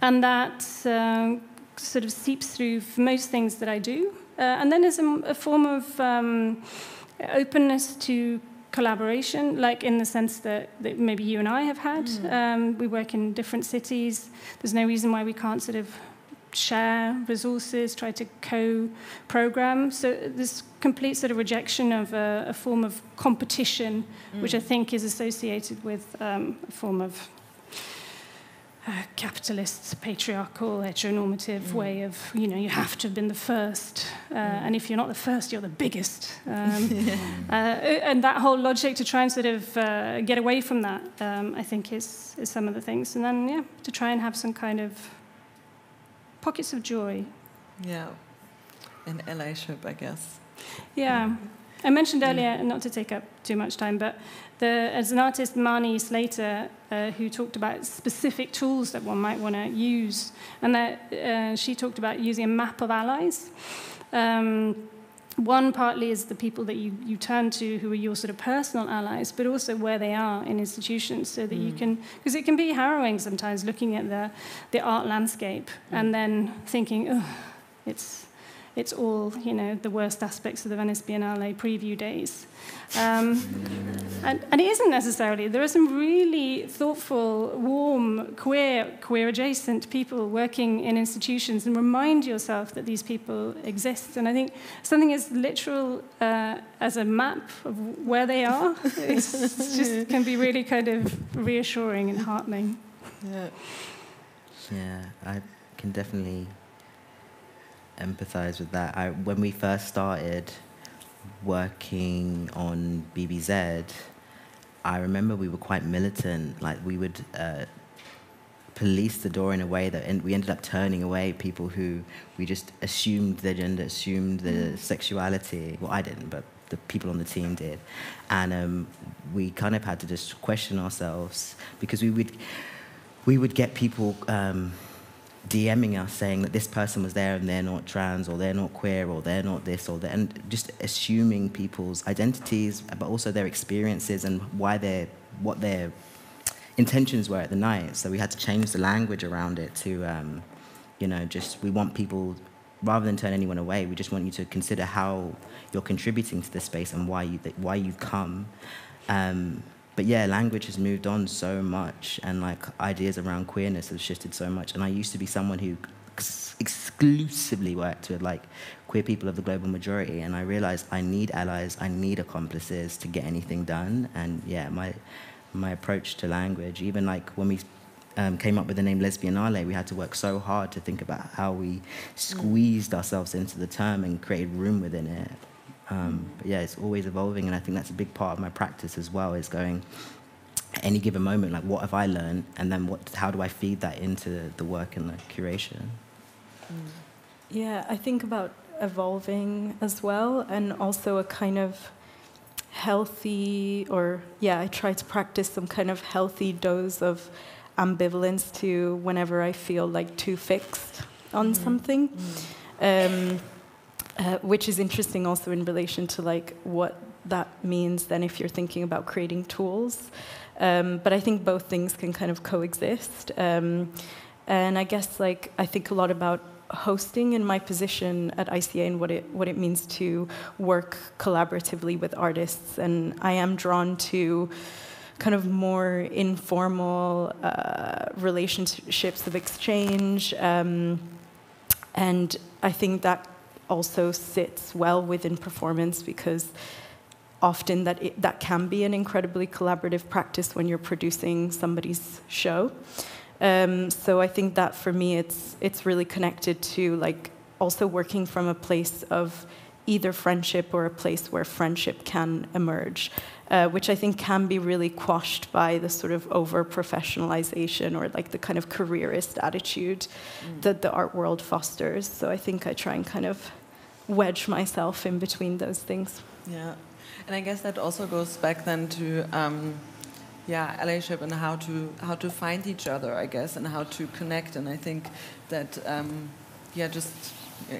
and that uh, sort of seeps through for most things that I do. Uh, and then there's a, a form of um, openness to collaboration, like in the sense that, that maybe you and I have had. Mm. Um, we work in different cities. There's no reason why we can't sort of share resources, try to co-program. So this complete sort of rejection of a, a form of competition, mm. which I think is associated with um, a form of capitalist, patriarchal, heteronormative mm. way of, you know, you have to have been the first. Uh, mm. And if you're not the first, you're the biggest. <laughs> Um, yeah. uh, and that whole logic to try and sort of uh, get away from that, um, I think, is, is some of the things. And then, yeah, to try and have some kind of pockets of joy. Yeah. And allyship, I guess. Yeah. I mentioned mm. earlier, not to take up too much time, but the, as an artist, Marnie Slater, uh, who talked about specific tools that one might want to use, and that uh, she talked about using a map of allies. Um, one partly is the people that you, you turn to who are your sort of personal allies, but also where they are in institutions so that mm. you can, because it can be harrowing sometimes looking at the, the art landscape mm. and then thinking, oh, it's, it's all, you know, the worst aspects of the Venice Biennale preview days. Um, and, and, it isn't necessarily. There are some really thoughtful, warm, queer, queer adjacent people working in institutions, and remind yourself that these people exist. And I think something as literal uh, as a map of where they are <laughs> just can be really kind of reassuring and heartening. Yeah. Yeah, I can definitely empathize with that. I, when we first started working on BBZ, I remember we were quite militant. Like we would uh, policed the door in a way that and we ended up turning away people who we just assumed their gender, assumed their mm. sexuality. Well, I didn't, but the people on the team did, and um, we kind of had to just question ourselves because we would we would get people. Um, DMing us saying that this person was there and they're not trans or they're not queer or they're not this or that, and just assuming people's identities, but also their experiences and why they're what their intentions were at the night. So we had to change the language around it to, um, you know, just we want people, rather than turn anyone away, we just want you to consider how you're contributing to the space and why you why you've come. Um, but yeah, language has moved on so much, and like ideas around queerness have shifted so much. And I used to be someone who ex- exclusively worked with like queer people of the global majority, and I realized I need allies, I need accomplices to get anything done. And yeah, my my approach to language. Even like when we um, came up with the name lesbian Lesbianale, we had to work so hard to think about how we squeezed ourselves into the term and created room within it. Um, but yeah, it's always evolving, and I think that's a big part of my practice as well. Is going at any given moment, like what have I learned, and then what? How do I feed that into the work and the curation? Yeah, I think about evolving as well, and also a kind of healthy, or yeah, I try to practice some kind of healthy dose of ambivalence to whenever I feel like too fixed on mm-hmm. something. Mm. Um, uh, which is interesting also in relation to like what that means then if you're thinking about creating tools. Um, but I think both things can kind of coexist. Um, and I guess like I think a lot about hosting in my position at ICA and what it what it means to work collaboratively with artists. And I am drawn to kind of more informal uh, relationships of exchange. Um, and I think that also sits well within performance because often that it, that can be an incredibly collaborative practice when you're producing somebody's show. Um, so I think that for me, it's it's really connected to like also working from a place of either friendship or a place where friendship can emerge, uh, which I think can be really quashed by the sort of over professionalization or like the kind of careerist attitude mm. that the art world fosters. So I think I try and kind of wedge myself in between those things. Yeah, and I guess that also goes back then to. Um, yeah, allyship and how to how to find each other, I guess, and how to connect. And I think that um, yeah, just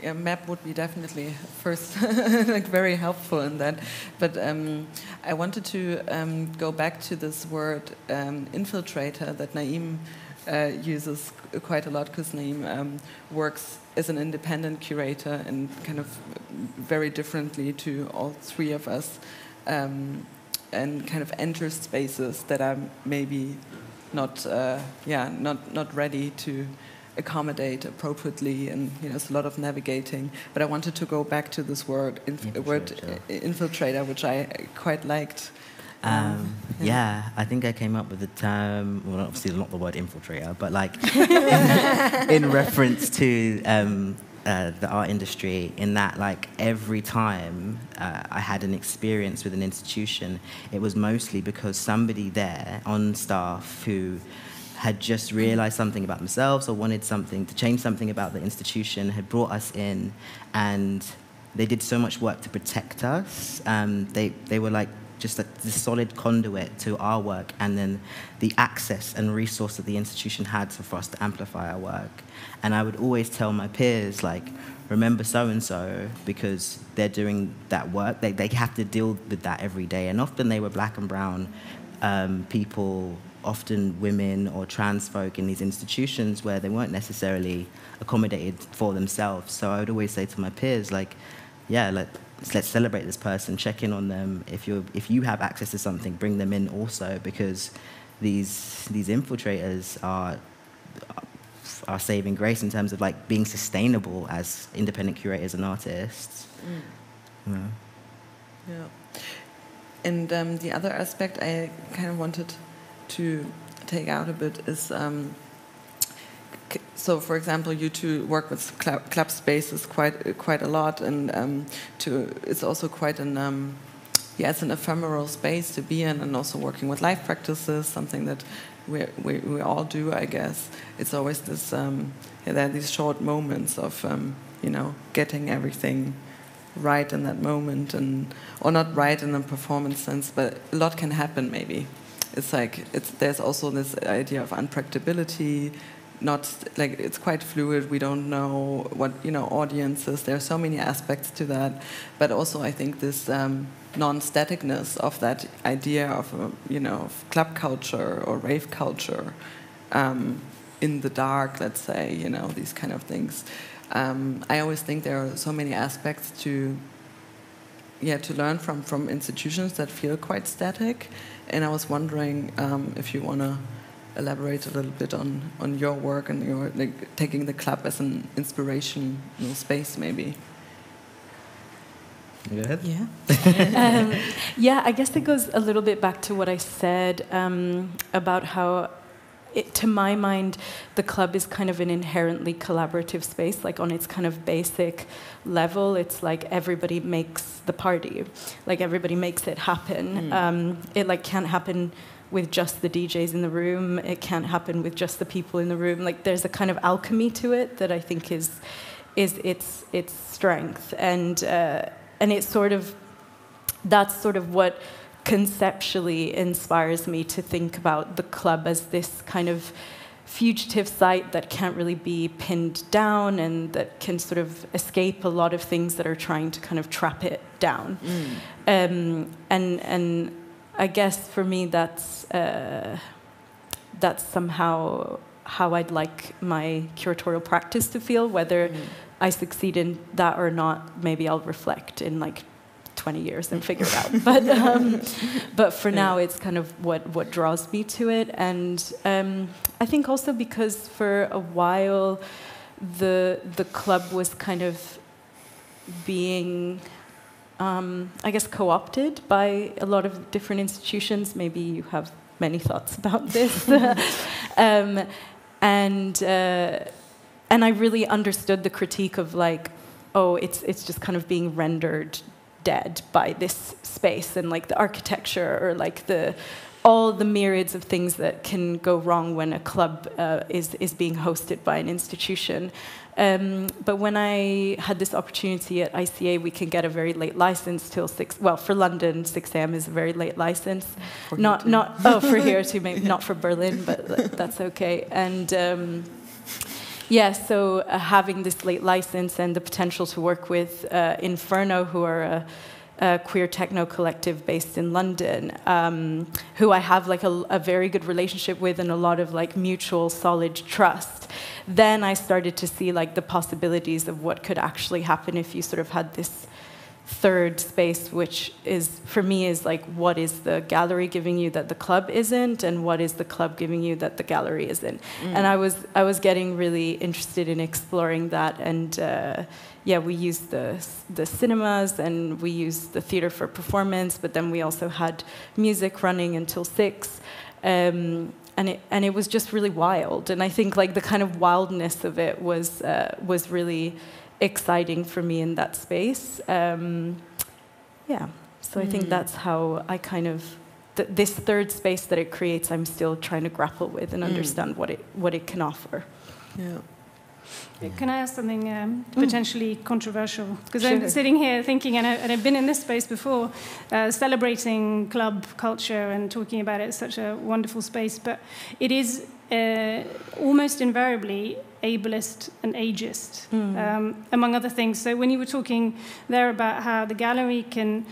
a map would be definitely first <laughs> like very helpful in that. But um, I wanted to um, go back to this word um, infiltrator that Naeem uh, uses quite a lot because Naeem um, works as an independent curator and kind of very differently to all three of us. Um, and kind of enter spaces that are maybe not uh, yeah not not ready to accommodate appropriately and you know it's a lot of navigating but i wanted to go back to this word inf infiltrator. word infiltrator which i quite liked um, yeah. I think I came up with the term, well, obviously not the word infiltrator, but like <laughs> in reference to um, uh, the art industry in that like every time uh, I had an experience with an institution, it was mostly because somebody there on staff who had just realized something about themselves or wanted something to change something about the institution had brought us in and they did so much work to protect us. Um, they, they were like just a, the solid conduit to our work and then the access and resource that the institution had for us to amplify our work. And I would always tell my peers, like, remember so and so because they're doing that work. They, they have to deal with that every day. And often they were black and brown um, people, often women or trans folk in these institutions where they weren't necessarily accommodated for themselves. So I would always say to my peers, like, yeah, like, let's celebrate this person, check in on them. If you if you have access to something, bring them in also because these these infiltrators are our saving grace in terms of like being sustainable as independent curators and artists. Mm. Yeah. yeah. And um, the other aspect I kind of wanted to take out a bit is um, so, for example, you two work with club, club spaces quite quite a lot, and um, to it's also quite an um, yeah, it's an ephemeral space to be in, and also working with life practices, something that we, we, we all do, I guess. It's always this, um, yeah, there are these short moments of, um, you know, getting everything right in that moment, and or not right in a performance sense, but a lot can happen maybe. It's like it's, there's also this idea of unpredictability, not like it's quite fluid. We don't know what you know audiences. There are so many aspects to that, but also I think this um, non-staticness of that idea of uh, you know of club culture or rave culture um, in the dark. Let's say you know these kind of things. Um, I always think there are so many aspects to yeah to learn from from institutions that feel quite static, and I was wondering um, if you want to elaborate a little bit on, on your work and your like taking the club as an inspirational space, maybe. Go ahead. Yeah. <laughs> um, yeah, I guess it goes a little bit back to what I said um, about how, it, to my mind, the club is kind of an inherently collaborative space. Like on its kind of basic level, it's like everybody makes the party, like everybody makes it happen. Mm. Um, it like can't happen with just the DJs in the room. It can't happen with just the people in the room. Like there's a kind of alchemy to it that I think is is its its strength, and uh, and it's sort of that's sort of what conceptually inspires me to think about the club as this kind of fugitive site that can't really be pinned down and that can sort of escape a lot of things that are trying to kind of trap it down. Mm. Um, and and I guess for me that's uh, that's somehow how I'd like my curatorial practice to feel. Whether mm. I succeed in that or not, maybe I'll reflect in like 20 years and figure it out. <laughs> But um, but for now, it's kind of what what draws me to it, and um, I think also because for a while, the the club was kind of being um, I guess, co opted by a lot of different institutions. Maybe you have many thoughts about <laughs> this. <laughs> um, and, uh, and I really understood the critique of, like, oh, it's, it's just kind of being rendered dead by this space and, like, the architecture or, like, the all the myriads of things that can go wrong when a club uh, is, is being hosted by an institution. Um, but when I had this opportunity at ICA, we can get a very late license till six. Well, for London, 6 a.m. is a very late license. For not not oh for <laughs> here too, maybe yeah. not for Berlin, but that's okay. And um, yeah, so uh, having this late license and the potential to work with uh, Inferno, who are a a queer techno collective based in London, um, who I have like a, a, very good relationship with and a lot of like mutual solid trust. Then I started to see like the possibilities of what could actually happen if you sort of had this third space, which is for me is like what is the gallery giving you that the club isn't, and what is the club giving you that the gallery isn't. Mm. And I was I was getting really interested in exploring that and. Uh, yeah, we used the, the cinemas and we used the theater for performance, but then we also had music running until six. Um, and it, and it was just really wild. And I think like the kind of wildness of it was, uh, was really exciting for me in that space. Um, yeah, so I think mm. that's how I kind of, th this third space that it creates, I'm still trying to grapple with and mm. understand what it, what it can offer. Yeah. Can I ask something um, mm. potentially mm. controversial? Because sure. I'm sitting here thinking, and, I, have been in this space before, uh, celebrating club culture and talking about it. It's such a wonderful space, but it is uh, almost invariably ableist and ageist, mm. um, among other things. So when you were talking there about how the gallery can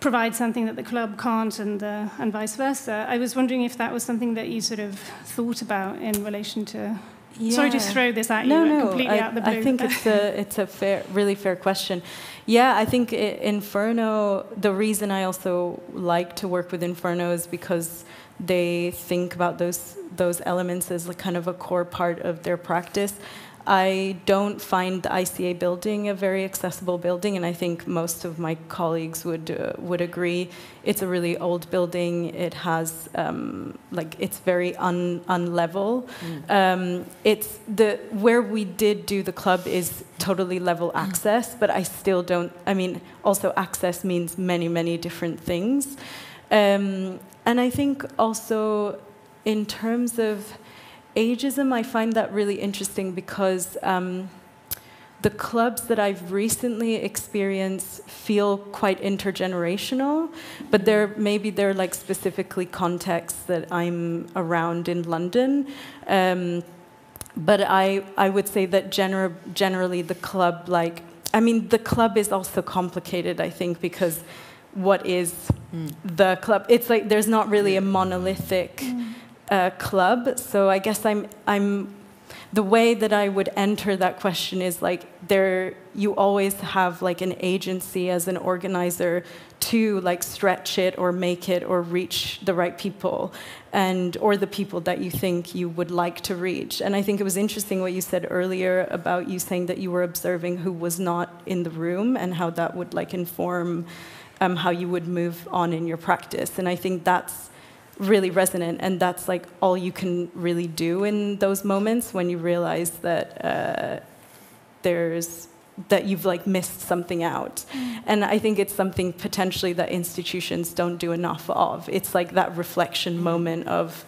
provide something that the club can't and, uh, and vice versa, I was wondering if that was something that you sort of thought about in relation to yeah. Sorry to throw this at no, you no, completely I, out the blue. I think it's a it's a fair, really fair question. Yeah, I think Inferno. The reason I also like to work with Inferno is because they think about those those elements as like kind of a core part of their practice. I don't find the ICA building a very accessible building, and I think most of my colleagues would uh, would agree. It's a really old building. It has um, like it's very un unlevel. Mm. Um, it's the where we did do the club is totally level mm. access, but I still don't. I mean, also access means many many different things, um, and I think also in terms of ageism, I find that really interesting because um, the clubs that I've recently experienced feel quite intergenerational, but there maybe they're like specifically contexts that I'm around in London. Um, but I, I would say that gener generally the club, like, I mean, the club is also complicated, I think, because what is mm. the club? It's like there's not really a monolithic. Mm uh, club. So I guess I'm I'm the way that I would enter that question is like there you always have like an agency as an organizer to like stretch it or make it or reach the right people and or the people that you think you would like to reach and i think it was interesting what you said earlier about you saying that you were observing who was not in the room and how that would like inform um, how you would move on in your practice and i think that's really resonant and that's like all you can really do in those moments when you realize that uh, there's that you've like missed something out mm. and i think it's something potentially that institutions don't do enough of it's like that reflection mm. moment of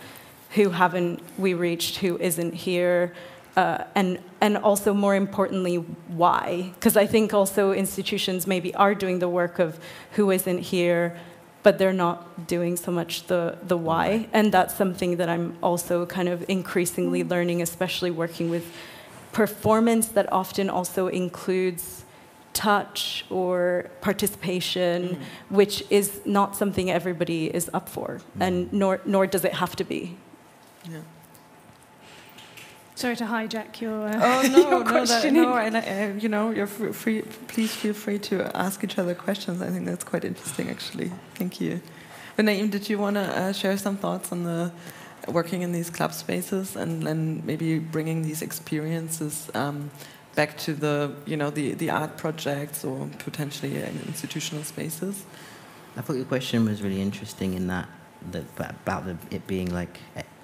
who haven't we reached who isn't here uh, and and also more importantly why because i think also institutions maybe are doing the work of who isn't here but they're not doing so much the, the why. And that's something that I'm also kind of increasingly learning, especially working with performance that often also includes touch or participation, mm. which is not something everybody is up for, mm. and nor, nor does it have to be. Yeah. Sorry to hijack your. Uh, oh <laughs> no, your no, that, no, and uh, you know, you're free. Please feel free to ask each other questions. I think that's quite interesting, actually. Thank you. But Naeem, did you want to uh, share some thoughts on the working in these club spaces and then maybe bringing these experiences um, back to the, you know, the the art projects or potentially institutional spaces? I thought your question was really interesting in that, that about the, it being like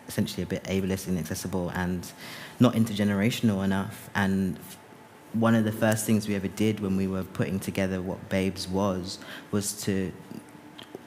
essentially a bit ableist and inaccessible and not intergenerational enough. And one of the first things we ever did when we were putting together what Babes was, was to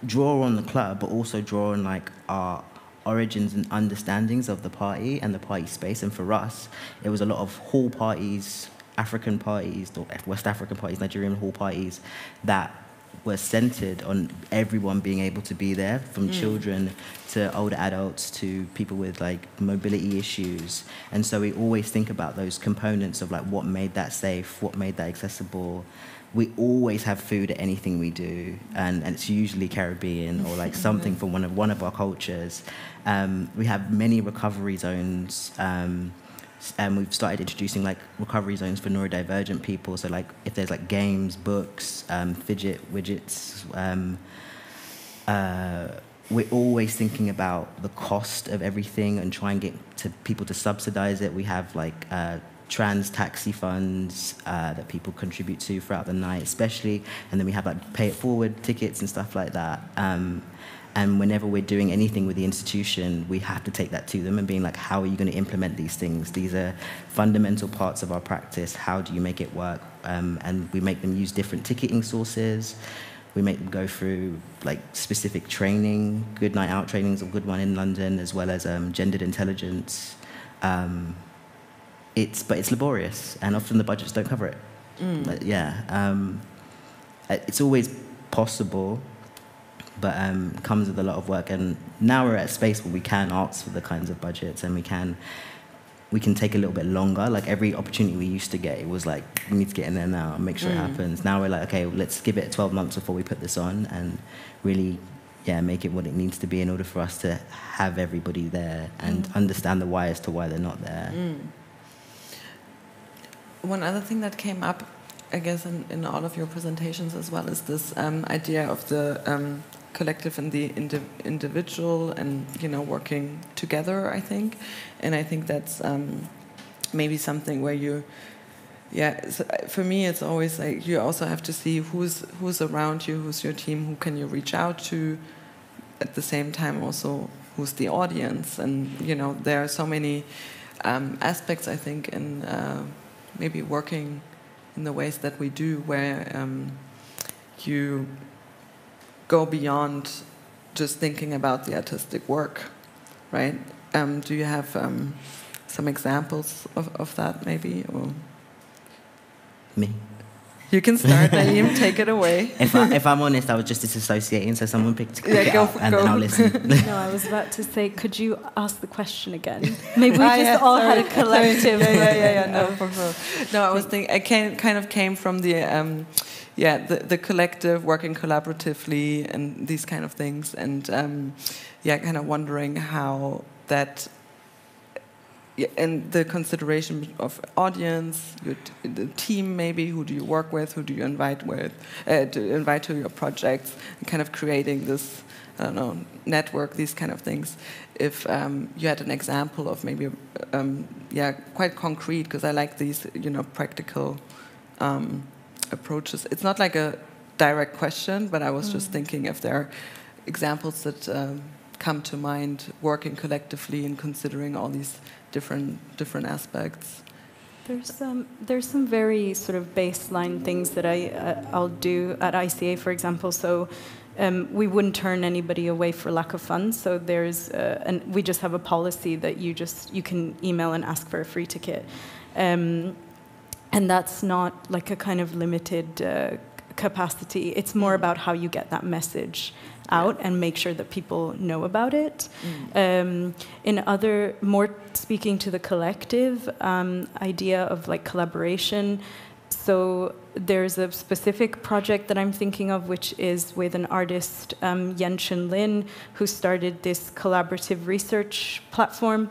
draw on the club, but also draw on like our origins and understandings of the party and the party space. And for us, it was a lot of hall parties, African parties, West African parties, Nigerian hall parties that were centered on everyone being able to be there, from mm. children to older adults to people with like mobility issues. And so we always think about those components of like what made that safe, what made that accessible. We always have food at anything we do, and, and it's usually Caribbean or like <laughs> something from one of one of our cultures. Um, we have many recovery zones. Um, and we've started introducing like recovery zones for neurodivergent people. So like if there's like games, books, um, fidget widgets, um, uh, we're always thinking about the cost of everything and try and get to people to subsidize it. We have like uh, trans taxi funds uh, that people contribute to throughout the night, especially, and then we have like pay it forward tickets and stuff like that. Um, and whenever we're doing anything with the institution, we have to take that to them and being like, how are you going to implement these things? These are fundamental parts of our practice. How do you make it work? Um, and we make them use different ticketing sources. We make them go through like specific training, good night out trainings, a good one in London, as well as um, gendered intelligence. Um, it's, but it's laborious, and often the budgets don't cover it. Mm. But yeah, um, it's always possible but um, comes with a lot of work. And now we're at a space where we can ask for the kinds of budgets and we can we can take a little bit longer. Like every opportunity we used to get, it was like we need to get in there now and make sure mm. it happens. Now we're like, okay, let's give it 12 months before we put this on and really, yeah, make it what it needs to be in order for us to have everybody there and mm. understand the why as to why they're not there. Mm. One other thing that came up, I guess, in, in all of your presentations as well, is this um, idea of the um, collective and the indi individual and you know working together i think. And i think that's um, maybe something where you yeah for me it's always like you also have to see who's who's around you who's your team who can you reach out to. At the same time also who's the audience? And you know there are so many um, aspects i think in uh, maybe working in the ways that we do where um, you go beyond just thinking about the artistic work right um, do you have um, some examples of, of that maybe or Me. You can start Naeem, take it away If, I, if I'm honest, I was just disassociating, so someone picked pick Yeah, it go up for- and go. then I'll listen. <laughs> no, I was about to say, could you ask the question again? <laughs> Maybe we Ah, just yeah, all had a <laughs> collective. yeah, yeah, yeah, yeah, no, of- for sure. No, I was thinking, I came, kind of came from the, um, yeah, the, the collective, working collaboratively and these kind of things. And um, yeah, kind of wondering how that, yeah, and the consideration of audience, your t- the team maybe, who do you work with, who do you invite with, uh, to invite to your projects, kind of creating this, I don't know, network, these kind of things. If um, you had an example of maybe, um, yeah, quite concrete, because I like these, you know, practical um, approaches. It's not like a direct question, but I was just thinking if there are examples that um, come to mind, working collectively and considering all these different different aspects. There's um, there's some very sort of baseline things that I uh, I'll do at ICA, for example. So. Um, we wouldn't turn anybody away for lack of funds. So there's, uh, and we just have a policy that you just you can email and ask for a free ticket, um, and that's not like a kind of limited uh, capacity. It's more about how you get that message out and make sure that people know about it. Um, in other, more speaking to the collective um, idea of like collaboration. So there's a specific project that I'm thinking of, which is with an artist, um, Yen Chun Lin, who started this collaborative research platform,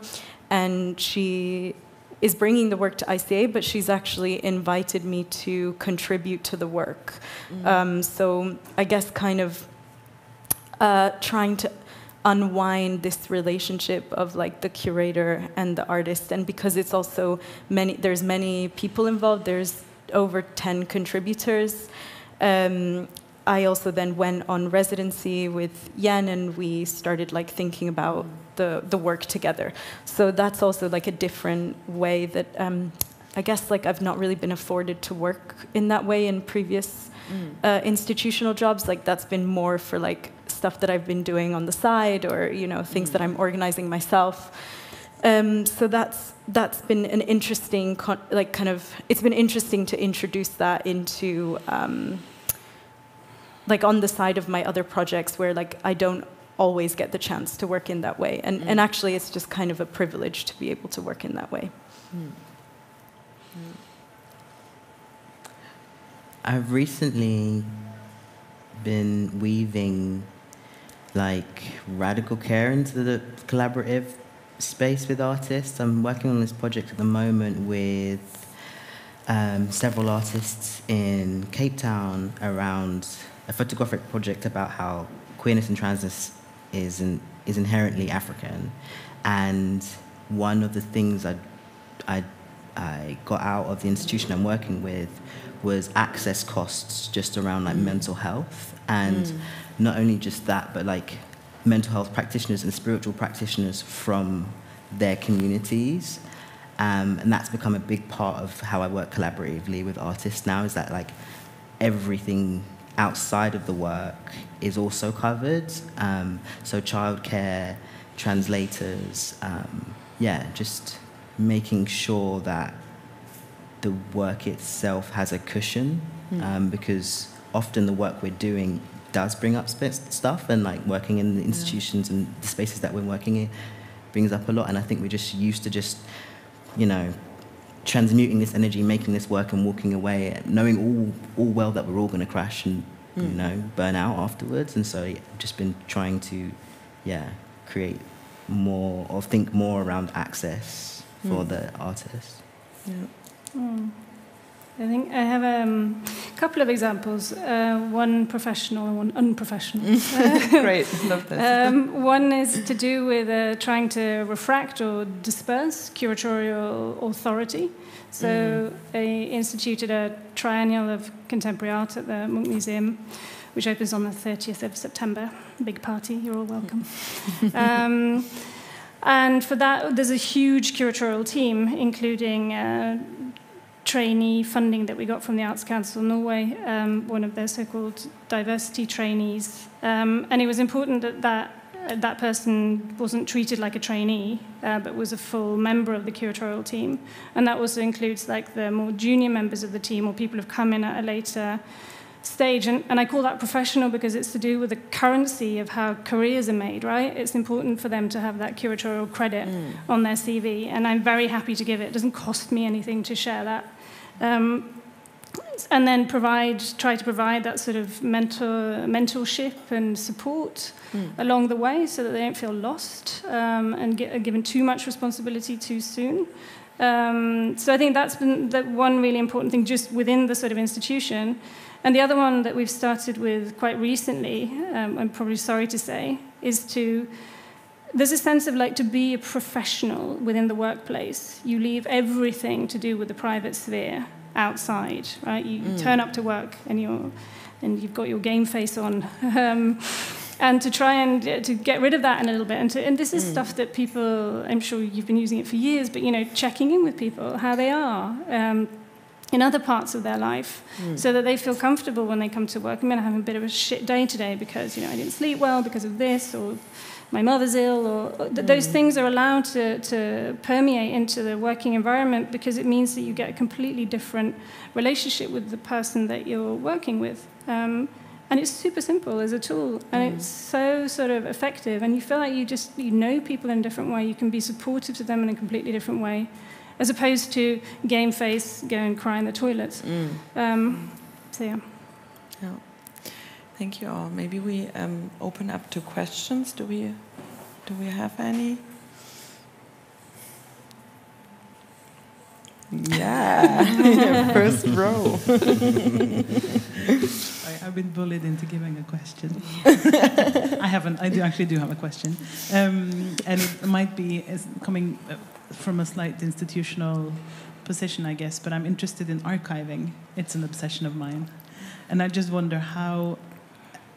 and she is bringing the work to ICA, but she's actually invited me to contribute to the work. Um, so I guess kind of uh, trying to unwind this relationship of like the curator and the artist. And because it's also many there's many people involved there's over 10 contributors. Um, i also then went on residency with yen and we started like thinking about the, the work together. So that's also like a different way that um, i guess like i've not really been afforded to work in that way in previous uh, institutional jobs. Like that's been more for like stuff that I've been doing on the side or you know things that I'm organizing myself. Um, so that's that's been an interesting con- like kind of it's been interesting to introduce that into um, like on the side of my other projects where like I don't always get the chance to work in that way and and actually it's just kind of a privilege to be able to work in that way. I've recently been weaving like radical care into the collaborative space with artists. I'm working on this project at the moment with um, several artists in Cape Town around a photographic project about how queerness and transness is, in, is inherently African. And one of the things I, I, I got out of the institution I'm working with was access costs just around like mental health and not only just that but like mental health practitioners and spiritual practitioners from their communities. Um, and that's become a big part of how I work collaboratively with artists now is that like everything outside of the work is also covered. Um, so childcare translators um, yeah just making sure that the work itself has a cushion um, because often the work we're doing does bring up sp- stuff and like working in the institutions and the spaces that we're working in brings up a lot. And I think we're just used to just you know transmuting this energy making this work and walking away knowing all all well that we're all going to crash and you know burn out afterwards. And so yeah, I've just been trying to yeah create more or think more around access for the artists Yeah. Mm. I think I have a um, couple of examples, uh, one professional and one unprofessional. <laughs> Great, love this. Um, one is to do with uh, trying to refract or disperse curatorial authority. So mm. I instituted a triennial of contemporary art at the Munch Museum, which opens on the 30th of September. Big party, you're all welcome. <laughs> um, and for that, there's a huge curatorial team, including uh, trainee funding that we got from the Arts Council Norway, um, one of their so-called diversity trainees. Um, and it was important that that, uh, that person wasn't treated like a trainee, uh, but was a full member of the curatorial team. And that also includes like the more junior members of the team or people who've come in at a later stage. And, and I call that professional because it's to do with the currency of how careers are made, right? It's important for them to have that curatorial credit mm. on their CV. And I'm very happy to give it. It doesn't cost me anything to share that. Um, and then provide, try to provide that sort of mentor, mentorship and support mm. along the way so that they don't feel lost um, and get given too much responsibility too soon. Um, so I think that's been the one really important thing just within the sort of institution. And the other one that we've started with quite recently, um, I'm probably sorry to say, is to there's a sense of like to be a professional within the workplace. You leave everything to do with the private sphere outside, right? You, mm. turn up to work and you're and you've got your game face on. <laughs> Um, and to try and uh, to get rid of that in a little bit. And, to, and this is mm. stuff that people, I'm sure you've been using it for years, but you know, checking in with people, how they are. Um, in other parts of their life mm. so that they feel comfortable when they come to work. I'm going to have a bit of a shit day today because you know I didn't sleep well because of this or my mother's ill or th- mm. those things are allowed to, to permeate into the working environment because it means that you get a completely different relationship with the person that you're working with. Um, and it's super simple as a tool and mm. it's so sort of effective and you feel like you just you know people in a different way you can be supportive to them in a completely different way as opposed to game face, go and cry in the toilets. Mm. Um, so yeah. yeah. Thank you all. Maybe we um, open up to questions. Do we? Do we have any? Yeah, <laughs> first row. <laughs> I, have been bullied into giving a question. <laughs> I haven't. I do actually do have a question, um, and it might be coming uh, from a slight institutional position, I guess, but I'm interested in archiving. It's an obsession of mine. And I just wonder how,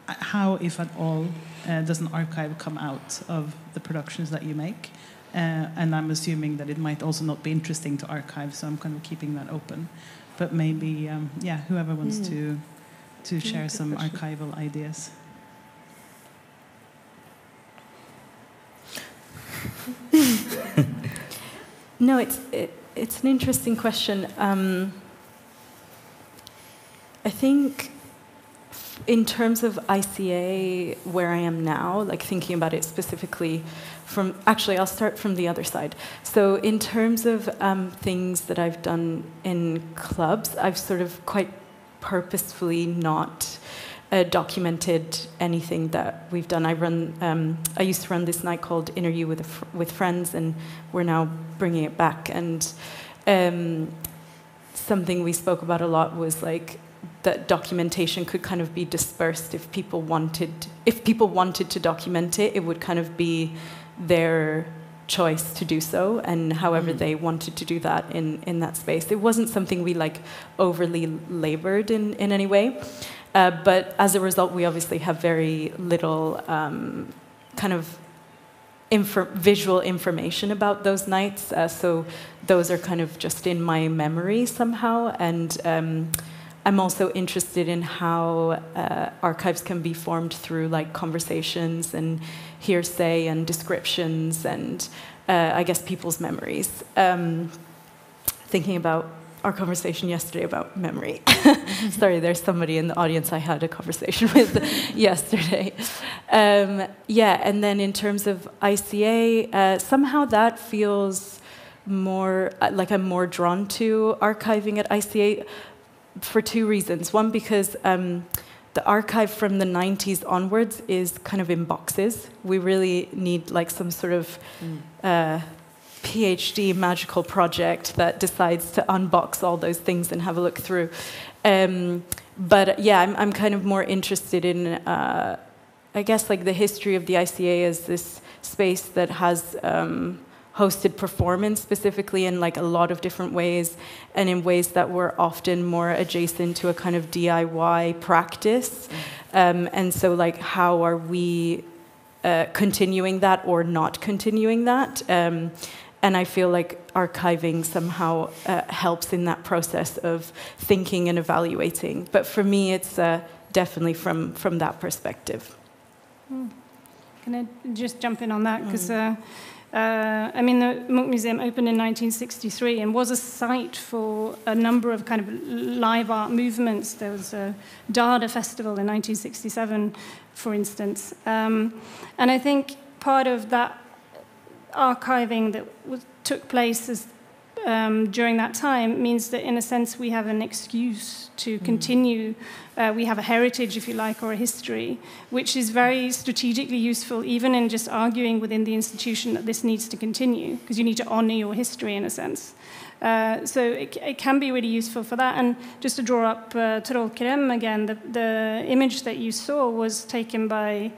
how if at all, uh, does an archive come out of the productions that you make? Uh, and I'm assuming that it might also not be interesting to archive, so I'm kind of keeping that open. But maybe, um, yeah, whoever wants mm. to to share some question. archival ideas. <laughs> No, it's it, it's an interesting question. Um, I think in terms of ICA, where I am now, like thinking about it specifically from, actually, I'll start from the other side. So, in terms of um, things that I've done in clubs, I've sort of quite purposefully not uh, documented anything that we've done. I run. Um, I used to run this night called Interview with fr- with Friends, and we're now bringing it back. And um, something we spoke about a lot was like that documentation could kind of be dispersed if people wanted. If people wanted to document it, it would kind of be their choice to do so and however mm. they wanted to do that in, in that space. It wasn't something we like overly labored in, in any way. Uh, but as a result, we obviously have very little um, kind of visual information about those nights. Uh, so those are kind of just in my memory somehow. And um, I'm also interested in how uh, archives can be formed through like conversations and hearsay and descriptions and uh, I guess people's memories. Um, thinking about our conversation yesterday about memory. <laughs> Sorry, there's somebody in the audience I had a conversation <laughs> with <laughs> yesterday. Um, yeah, and then in terms of ICA, uh, somehow that feels more uh, like I'm more drawn to archiving at ICA for two reasons. One, because um, the archive from the 90s onwards is kind of in boxes. We really need like some sort of mm. uh, PhD magical project that decides to unbox all those things and have a look through. Um, but yeah, I'm, I'm kind of more interested in, uh, I guess, like the history of the ICA as this space that has um, hosted performance specifically in like a lot of different ways and in ways that were often more adjacent to a kind of DIY practice. Um, and so, like, how are we uh, continuing that or not continuing that? Um, and I feel like archiving somehow uh, helps in that process of thinking and evaluating. But for me, it's uh, definitely from, from that perspective. Mm. Can I just jump in on that? Because, mm. uh, uh, I mean, the Munch Museum opened in 1963 and was a site for a number of kind of live art movements. There was a Dada Festival in 1967, for instance. Um, and I think part of that archiving that was, took place as, um, during that time means that, in a sense, we have an excuse to mm. continue. Uh, we have a heritage, if you like, or a history, which is very strategically useful, even in just arguing within the institution that this needs to continue, because you need to honor your history, in a sense. Uh, so it, it, can be really useful for that. And just to draw up uh, Trollkrem again, the, the image that you saw was taken by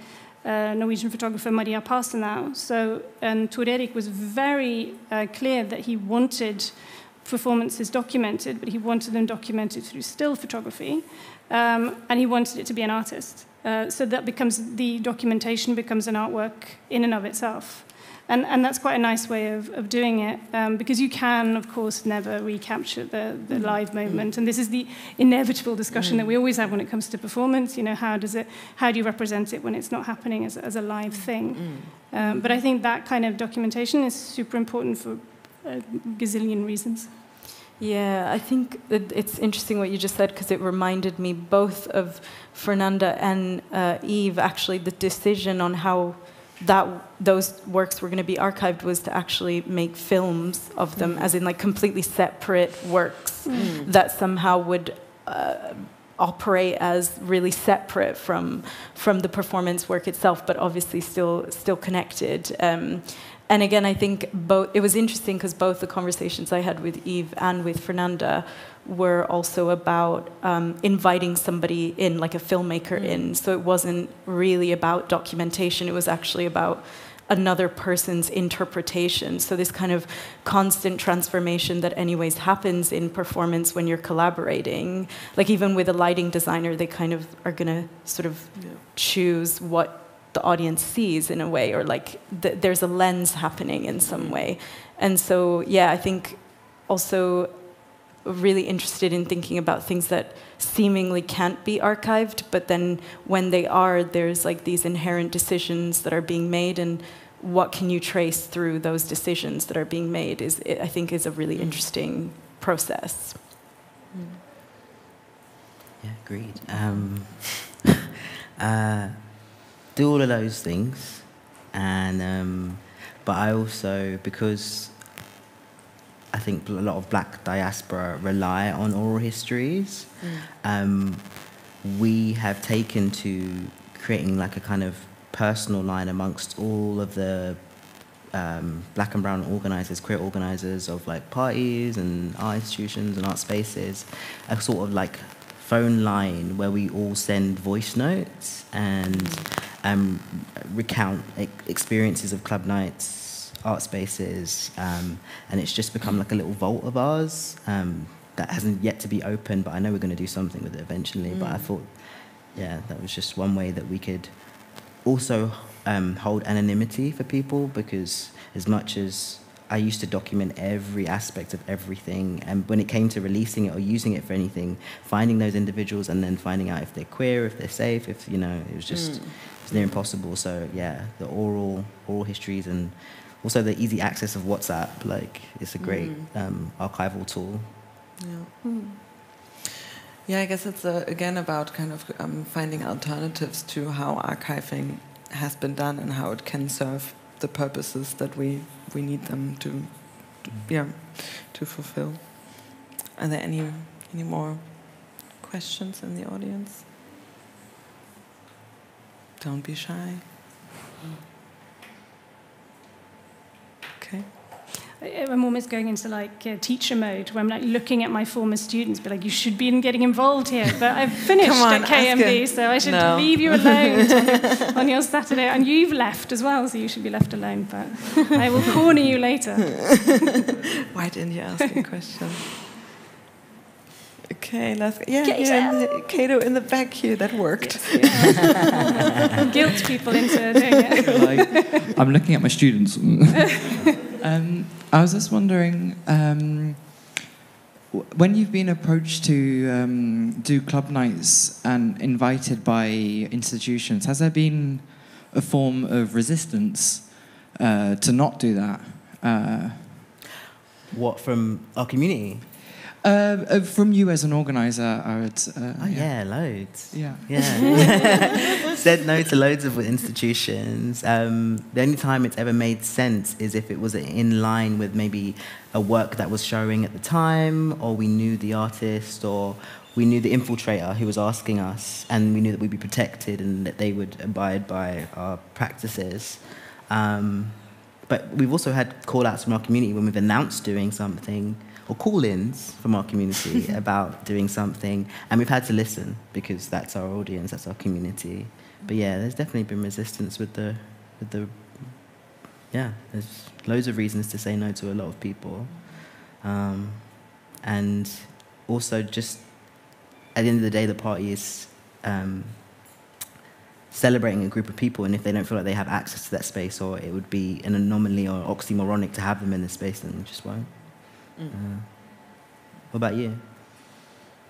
uh, Norwegian photographer Maria Parsenau. So um, Tor Erik was very uh, clear that he wanted performances documented, but he wanted them documented through still photography, um, and he wanted it to be an artist. Uh, so that becomes the documentation becomes an artwork in and of itself. And, and that's quite a nice way of, of doing it um, because you can, of course, never recapture the, the mm. live moment. And this is the inevitable discussion mm. that we always have when it comes to performance. You know, how, does it, how do you represent it when it's not happening as, as a live mm. thing? Mm. Um, but I think that kind of documentation is super important for a gazillion reasons. Yeah, I think it's interesting what you just said because it reminded me both of Fernanda and uh, Eve, actually, the decision on how that those works were going to be archived was to actually make films of them, mm. as in like completely separate works mm. that somehow would uh, operate as really separate from from the performance work itself, but obviously still still connected. Um, and again, I think both. It was interesting because both the conversations I had with Eve and with Fernanda were also about um, inviting somebody in, like a filmmaker mm. in. So it wasn't really about documentation, it was actually about another person's interpretation. So this kind of constant transformation that anyways happens in performance when you're collaborating. Like even with a lighting designer, they kind of are gonna sort of yeah. choose what the audience sees in a way, or like th there's a lens happening in some mm. way. And so yeah, I think also really interested in thinking about things that seemingly can't be archived, but then when they are, there's like these inherent decisions that are being made, and what can you trace through those decisions that are being made is, I think, is a really interesting process. Yeah, agreed. Um, <laughs> uh, do all of those things, and um, but I also because I think a lot of black diaspora rely on oral histories. Mm. Um, we have taken to creating like a kind of personal line amongst all of the um, black and brown organizers, queer organizers of like parties and art institutions and art spaces, a sort of like phone line where we all send voice notes and um, recount experiences of club nights art spaces, um, and it's just become like a little vault of ours um, that hasn't yet to be open. But I know we're going to do something with it eventually. Mm. But I mm. thought, yeah, that was just one way that we could also um, hold anonymity for people because as much as I used to document every aspect of everything, and when it came to releasing it or using it for anything, finding those individuals and then finding out if they're queer, if they're safe, if you know, it was just mm. it was near impossible. So yeah, the oral oral histories and also the easy access of WhatsApp. Like it's a great mm. um, archival tool. Yeah. Mm. Yeah, I guess it's uh, again about kind of um, finding alternatives to how archiving has been done and how it can serve the purposes that we we need them to, to mm. yeah, to fulfill. Are there any any more questions in the audience? Don't be shy. I'm almost going into like uh, teacher mode where I'm like looking at my former students, be like, you should be getting involved here. But I've <laughs> finished on, at KMD, so I should no. leave you alone <laughs> on, your, Saturday. And you've left as well, so you should be left alone. But <laughs> I will corner you later. Why didn't you ask me a question? Okay, let's. Yeah, Kato. yeah, in the, Kato in the back here. That worked. Guilt people into doing it. like, I'm looking at my students. um, I was just wondering um, when you've been approached to um, do club nights and invited by institutions, has there been a form of resistance uh, to not do that? Uh, What from our community? Uh, uh, from you as an organizer, I would. Uh, Oh yeah, loads. Yeah. Yeah. <laughs> Said no to loads of institutions. Um, the only time it's ever made sense is if it was in line with maybe a work that was showing at the time, or we knew the artist, or we knew the infiltrator who was asking us, and we knew that we'd be protected and that they would abide by our practices. Um, but we've also had call outs from our community when we've announced doing something or call ins from our community <laughs> about doing something, and we've had to listen because that's our audience, that's our community. But yeah, there's definitely been resistance with the, with the, yeah, there's loads of reasons to say no to a lot of people. Um, and also, just at the end of the day, the party is um, celebrating a group of people, and if they don't feel like they have access to that space, or it would be an anomaly or oxymoronic to have them in the space, then they just won't. Mm. Uh, what about you?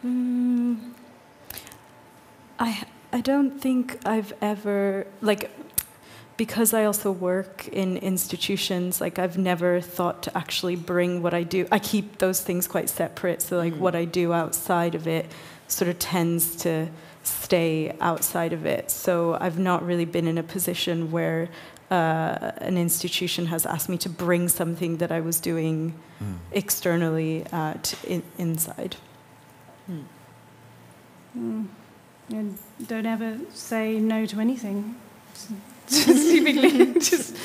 Mm, I I don't think I've ever like because I also work in institutions. Like I've never thought to actually bring what I do. I keep those things quite separate. So like Mm. what I do outside of it sort of tends to stay outside of it. So I've not really been in a position where uh, an institution has asked me to bring something that I was doing externally uh, to in, inside. Mm. And don't ever say no to anything. <laughs> Seemingly, <laughs> just,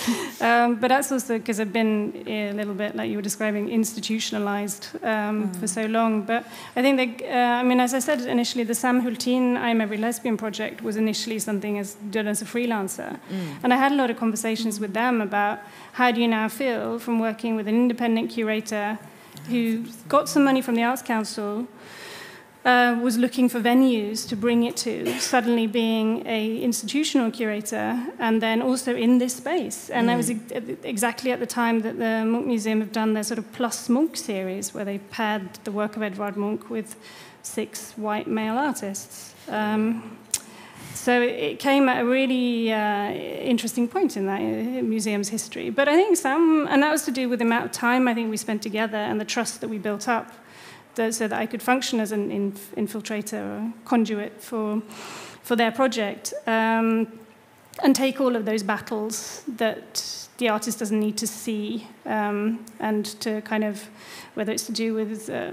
um, but that's also because I've been a little bit, like you were describing, institutionalized um, for so long. But I think that, uh, I mean, as I said initially, the Sam Hultin I'm Every Lesbian project was initially something as done as a freelancer. And I had a lot of conversations with them about how do you now feel from working with an independent curator who got some money from the Arts Council uh, was looking for venues to bring it to, suddenly being a institutional curator, and then also in this space. And that was ex- exactly at the time that the Munch Museum have done their sort of Plus Munch series, where they paired the work of Edvard Munch with six white male artists. Um, so it it came at a really uh, interesting point in that uh, museum's history. But I think some, and that was to do with the amount of time I think we spent together and the trust that we built up that, so that I could function as an inf infiltrator or conduit for, for their project um, and take all of those battles that the artist doesn't need to see um, and to kind of, whether it's to do with uh,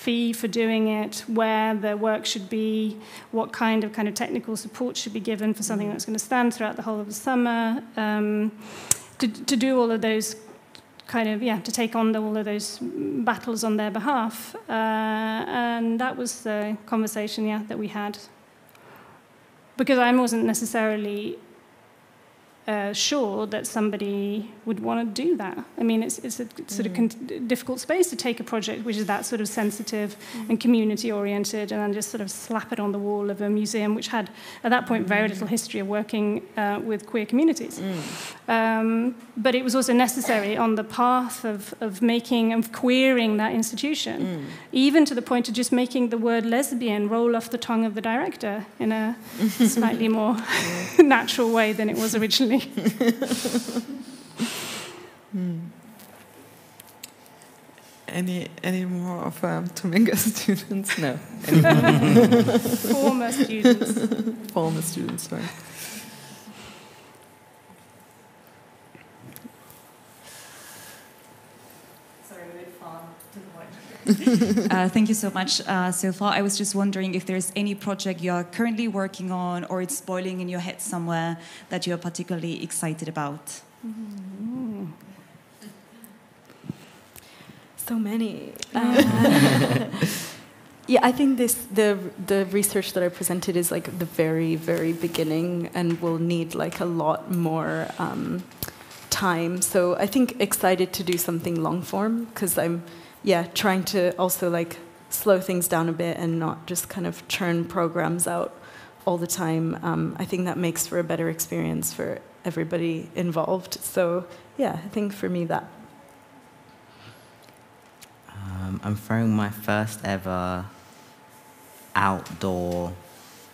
fee for doing it, where the work should be, what kind of kind of technical support should be given for something mm. that's going to stand throughout the whole of the summer, um, to, to do all of those kind of yeah to take on the, all of those battles on their behalf. Uh, and that was the conversation yeah that we had. Because I wasn't necessarily uh, sure that somebody would want to do that. I mean, it's, it's a sort of con- difficult space to take a project which is that sort of sensitive and community oriented and then just sort of slap it on the wall of a museum which had, at that point, very little history of working uh, with queer communities. Um, but it was also necessary on the path of, of making, of queering that institution, even to the point of just making the word lesbian roll off the tongue of the director in a <laughs> slightly more <laughs> natural way than it was originally. <laughs> Any any more of um, Tominga <laughs> students? No. <laughs> Former students. Former students, sorry. <laughs> Uh, thank you so much uh, so far. I was just wondering if there's any project you are currently working on or it's boiling in your head somewhere that you're particularly excited about. So many. <laughs> Uh, <laughs> yeah, I think this the the research that I presented is like the very very beginning, and will need like a lot more um, time. So I think excited to do something long form because I'm yeah trying to also like slow things down a bit and not just kind of churn programs out all the time. Um, I think that makes for a better experience for everybody involved. So yeah, I think for me that. Um, I'm throwing my first ever outdoor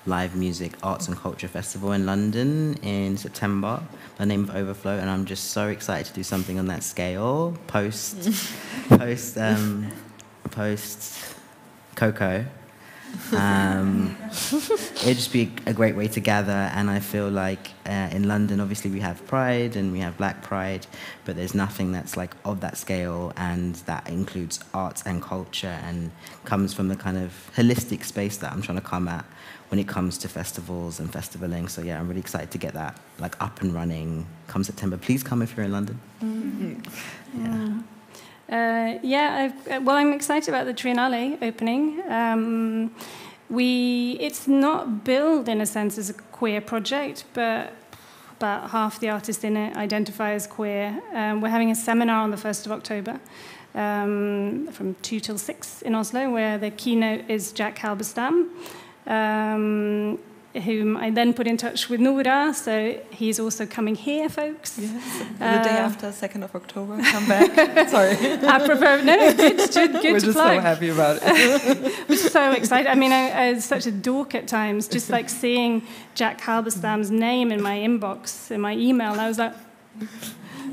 live music arts and culture festival in London in September by the name of Overflow, and I'm just so excited to do something on that scale post <laughs> post um, post Coco. Um, it'd just be a great way to gather, and I feel like uh, in London, obviously, we have Pride and we have Black Pride, but there's nothing that's like of that scale, and that includes arts and culture, and comes from the kind of holistic space that I'm trying to come at when it comes to festivals and festivaling. So yeah, I'm really excited to get that like up and running come September. Please come if you're in London. Mm-hmm. Yeah. Uh, yeah, I've, uh, well, I'm excited about the Triennale opening. Um, we, it's not billed in a sense as a queer project, but about half the artists in it identify as queer. Um, we're having a seminar on the 1st of October um, from 2 till 6 in Oslo, where the keynote is Jack Halberstam. Um, whom I then put in touch with Nora. So he's also coming here, folks. Yes, the uh, day after, 2nd of October, come back. <laughs> Sorry. I prefer, no, good, good, good <laughs> We're just plug. so happy about it. <laughs> We're so excited. I mean, I, I, was such a dork at times, just like seeing Jack Halberstam's name in my inbox, in my email. And I was like,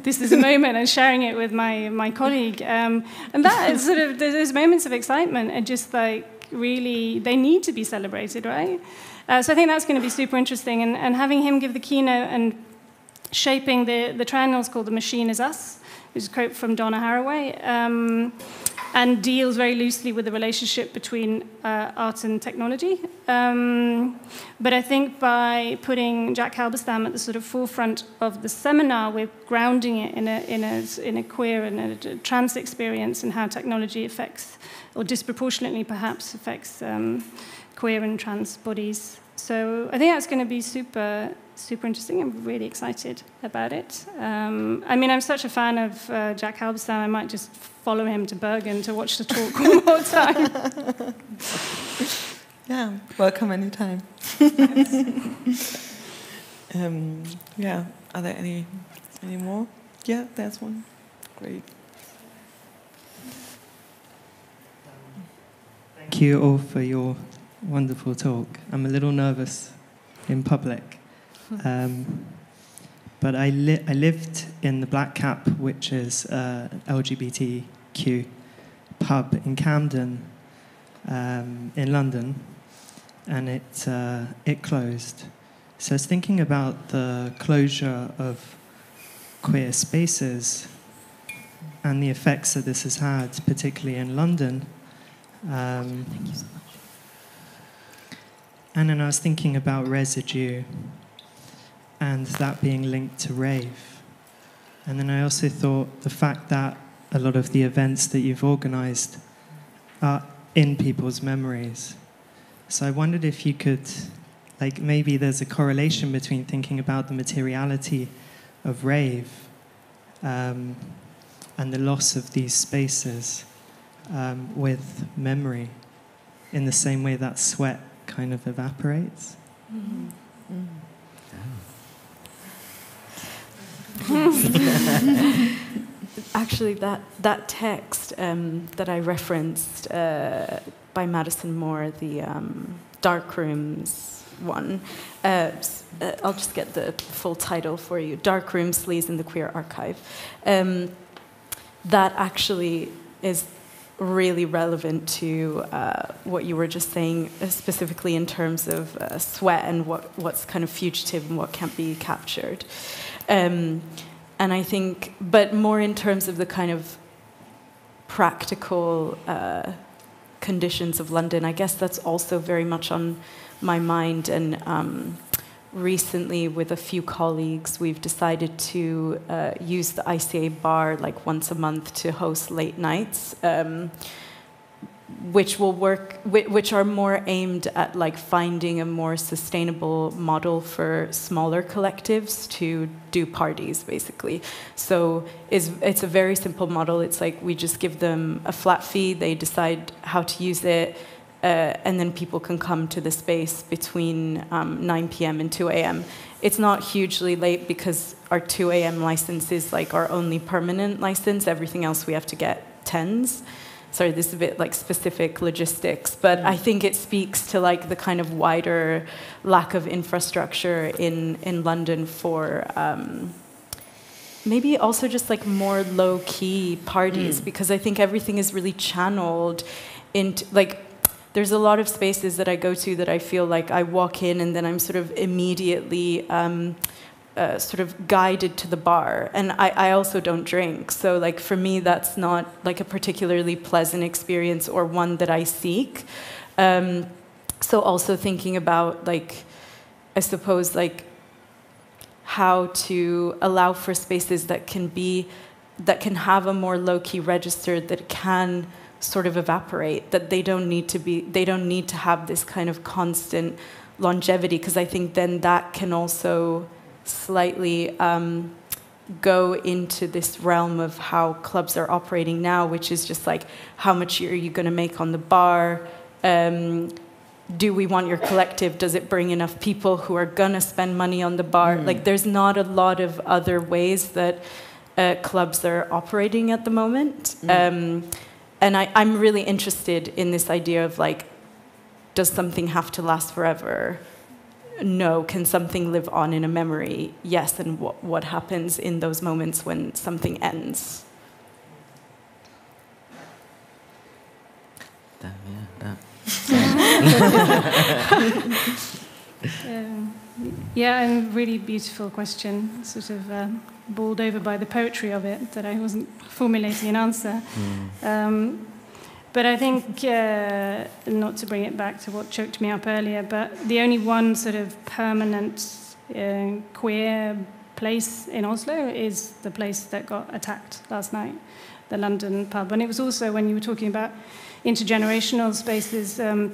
this is a moment and sharing it with my, my colleague. Um, and that is sort of, those moments of excitement are just like really, they need to be celebrated, right? Uh, so I think that's going to be super interesting. And, and having him give the keynote and shaping the, the triennial is called The Machine is Us, which is a quote from Donna Haraway, um, and deals very loosely with the relationship between uh, art and technology. Um, but I think by putting Jack Halberstam at the sort of forefront of the seminar, we're grounding it in a, in a, in a queer and a, a trans experience and how technology affects, or disproportionately perhaps affects um, queer and trans bodies. So I think that's going to be super, super interesting. I'm really excited about it. Um, I mean, I'm such a fan of uh, Jack Halberstam, I might just follow him to Bergen to watch the talk one more time. <laughs> yeah, welcome anytime. <laughs> um, yeah, are there any, any more? Yeah, there's one. Great. Thank you all for your wonderful talk. I'm a little nervous in public. <laughs> Um, but I, li- I lived in the Black Cap, which is uh, LGBTQ pub in Camden, um, in London, and it, uh, it closed. So I was thinking about the closure of queer spaces and the effects that this has had, particularly in London. Um, Thank you so much. And then I was thinking about residue and that being linked to rave. And then I also thought the fact that a lot of the events that you've organized are in people's memories. So I wondered if you could, like, maybe there's a correlation between thinking about the materiality of rave um, and the loss of these spaces um, with memory in the same way that sweat kind of evaporates. Mm-hmm. <laughs> Mm. Actually, that, that text um, that I referenced uh, by Madison Moore, the um, Dark Rooms one, uh, uh, I'll just get the full title for you Dark Rooms Sleaze in the Queer Archive. Um, that actually is really relevant to uh, what you were just saying, uh, specifically in terms of uh, sweat and what, what's kind of fugitive and what can't be captured. Um, and I think, but more in terms of the kind of practical uh, conditions of London, I guess that's also very much on my mind. And um, recently, with a few colleagues, we've decided to uh, use the ICA bar like once a month to host late nights. Um, which will work which are more aimed at like finding a more sustainable model for smaller collectives to do parties basically. So it's, it's a very simple model. It's like we just give them a flat fee. They decide how to use it uh, and then people can come to the space between um, 9 p.m. and 2 a.m. It's not hugely late because our 2 a.m. license is like our only permanent license. Everything else we have to get tens. Sorry, this is a bit like specific logistics, but I think it speaks to like the kind of wider lack of infrastructure in in London for. Um, maybe also just like more low key parties mm. because I think everything is really channeled into like there's a lot of spaces that I go to that I feel like I walk in and then I'm sort of immediately um, uh, sort of guided to the bar. And I, I also don't drink. So, like, for me, that's not like a particularly pleasant experience or one that I seek. Um, so, also thinking about, like, I suppose, like, how to allow for spaces that can be, that can have a more low key register that can sort of evaporate, that they don't need to be, they don't need to have this kind of constant longevity, because I think then that can also slightly um, go into this realm of how clubs are operating now, which is just like, how much are you going to make on the bar? Um, do we want your collective? Does it bring enough people who are going to spend money on the bar? Mm. Like, there's not a lot of other ways that uh, clubs are operating at the moment. Mm. Um, and I, I'm really interested in this idea of like, does something have to last forever? no. Can something live on in a memory? Yes. And what, what happens in those moments when something ends? Damn, yeah, um, <laughs> yeah, and really beautiful question. Sort of uh, bowled over by the poetry of it that I wasn't formulating an answer. Mm. Um, but I think, uh, not to bring it back to what choked me up earlier, but the only one sort of permanent uh, queer place in Oslo is the place that got attacked last night, the London pub. And it was also when you were talking about intergenerational spaces, um,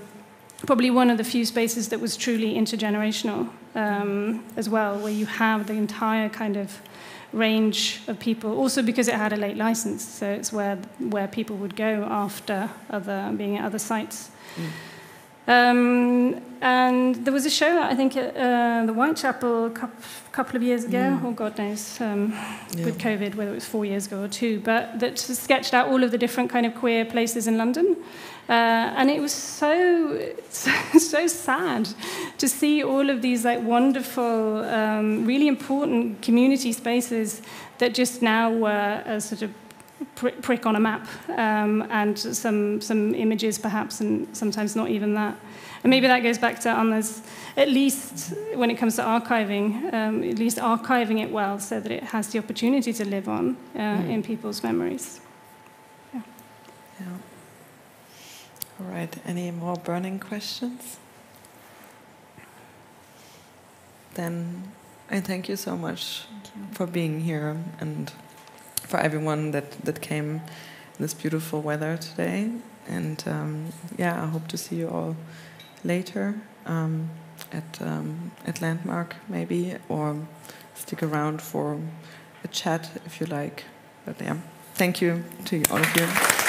probably one of the few spaces that was truly intergenerational um, as well, where you have the entire kind of range of people, also because it had a late license, so it's where, where people would go after other, being at other sites. Mm. Um, and there was a show, I think, at uh, the Whitechapel a couple of years ago, mm. or oh, God knows, um, yeah. with COVID, whether it was four years ago or two, but that sketched out all of the different kind of queer places in London. Uh, and it was so, so, <laughs> so sad to see all of these like wonderful, um, really important community spaces that just now were a sort of prick on a map um, and some, some images perhaps and sometimes not even that. And maybe that goes back to Anna's, at least when it comes to archiving, um, at least archiving it well so that it has the opportunity to live on uh, mm. in people's memories. Yeah. yeah. All right, any more burning questions? Then I thank you so much you. for being here and for everyone that, that came in this beautiful weather today. And um, yeah, I hope to see you all later um, at, um, at Landmark, maybe, or stick around for a chat if you like. But yeah, thank you to all of you.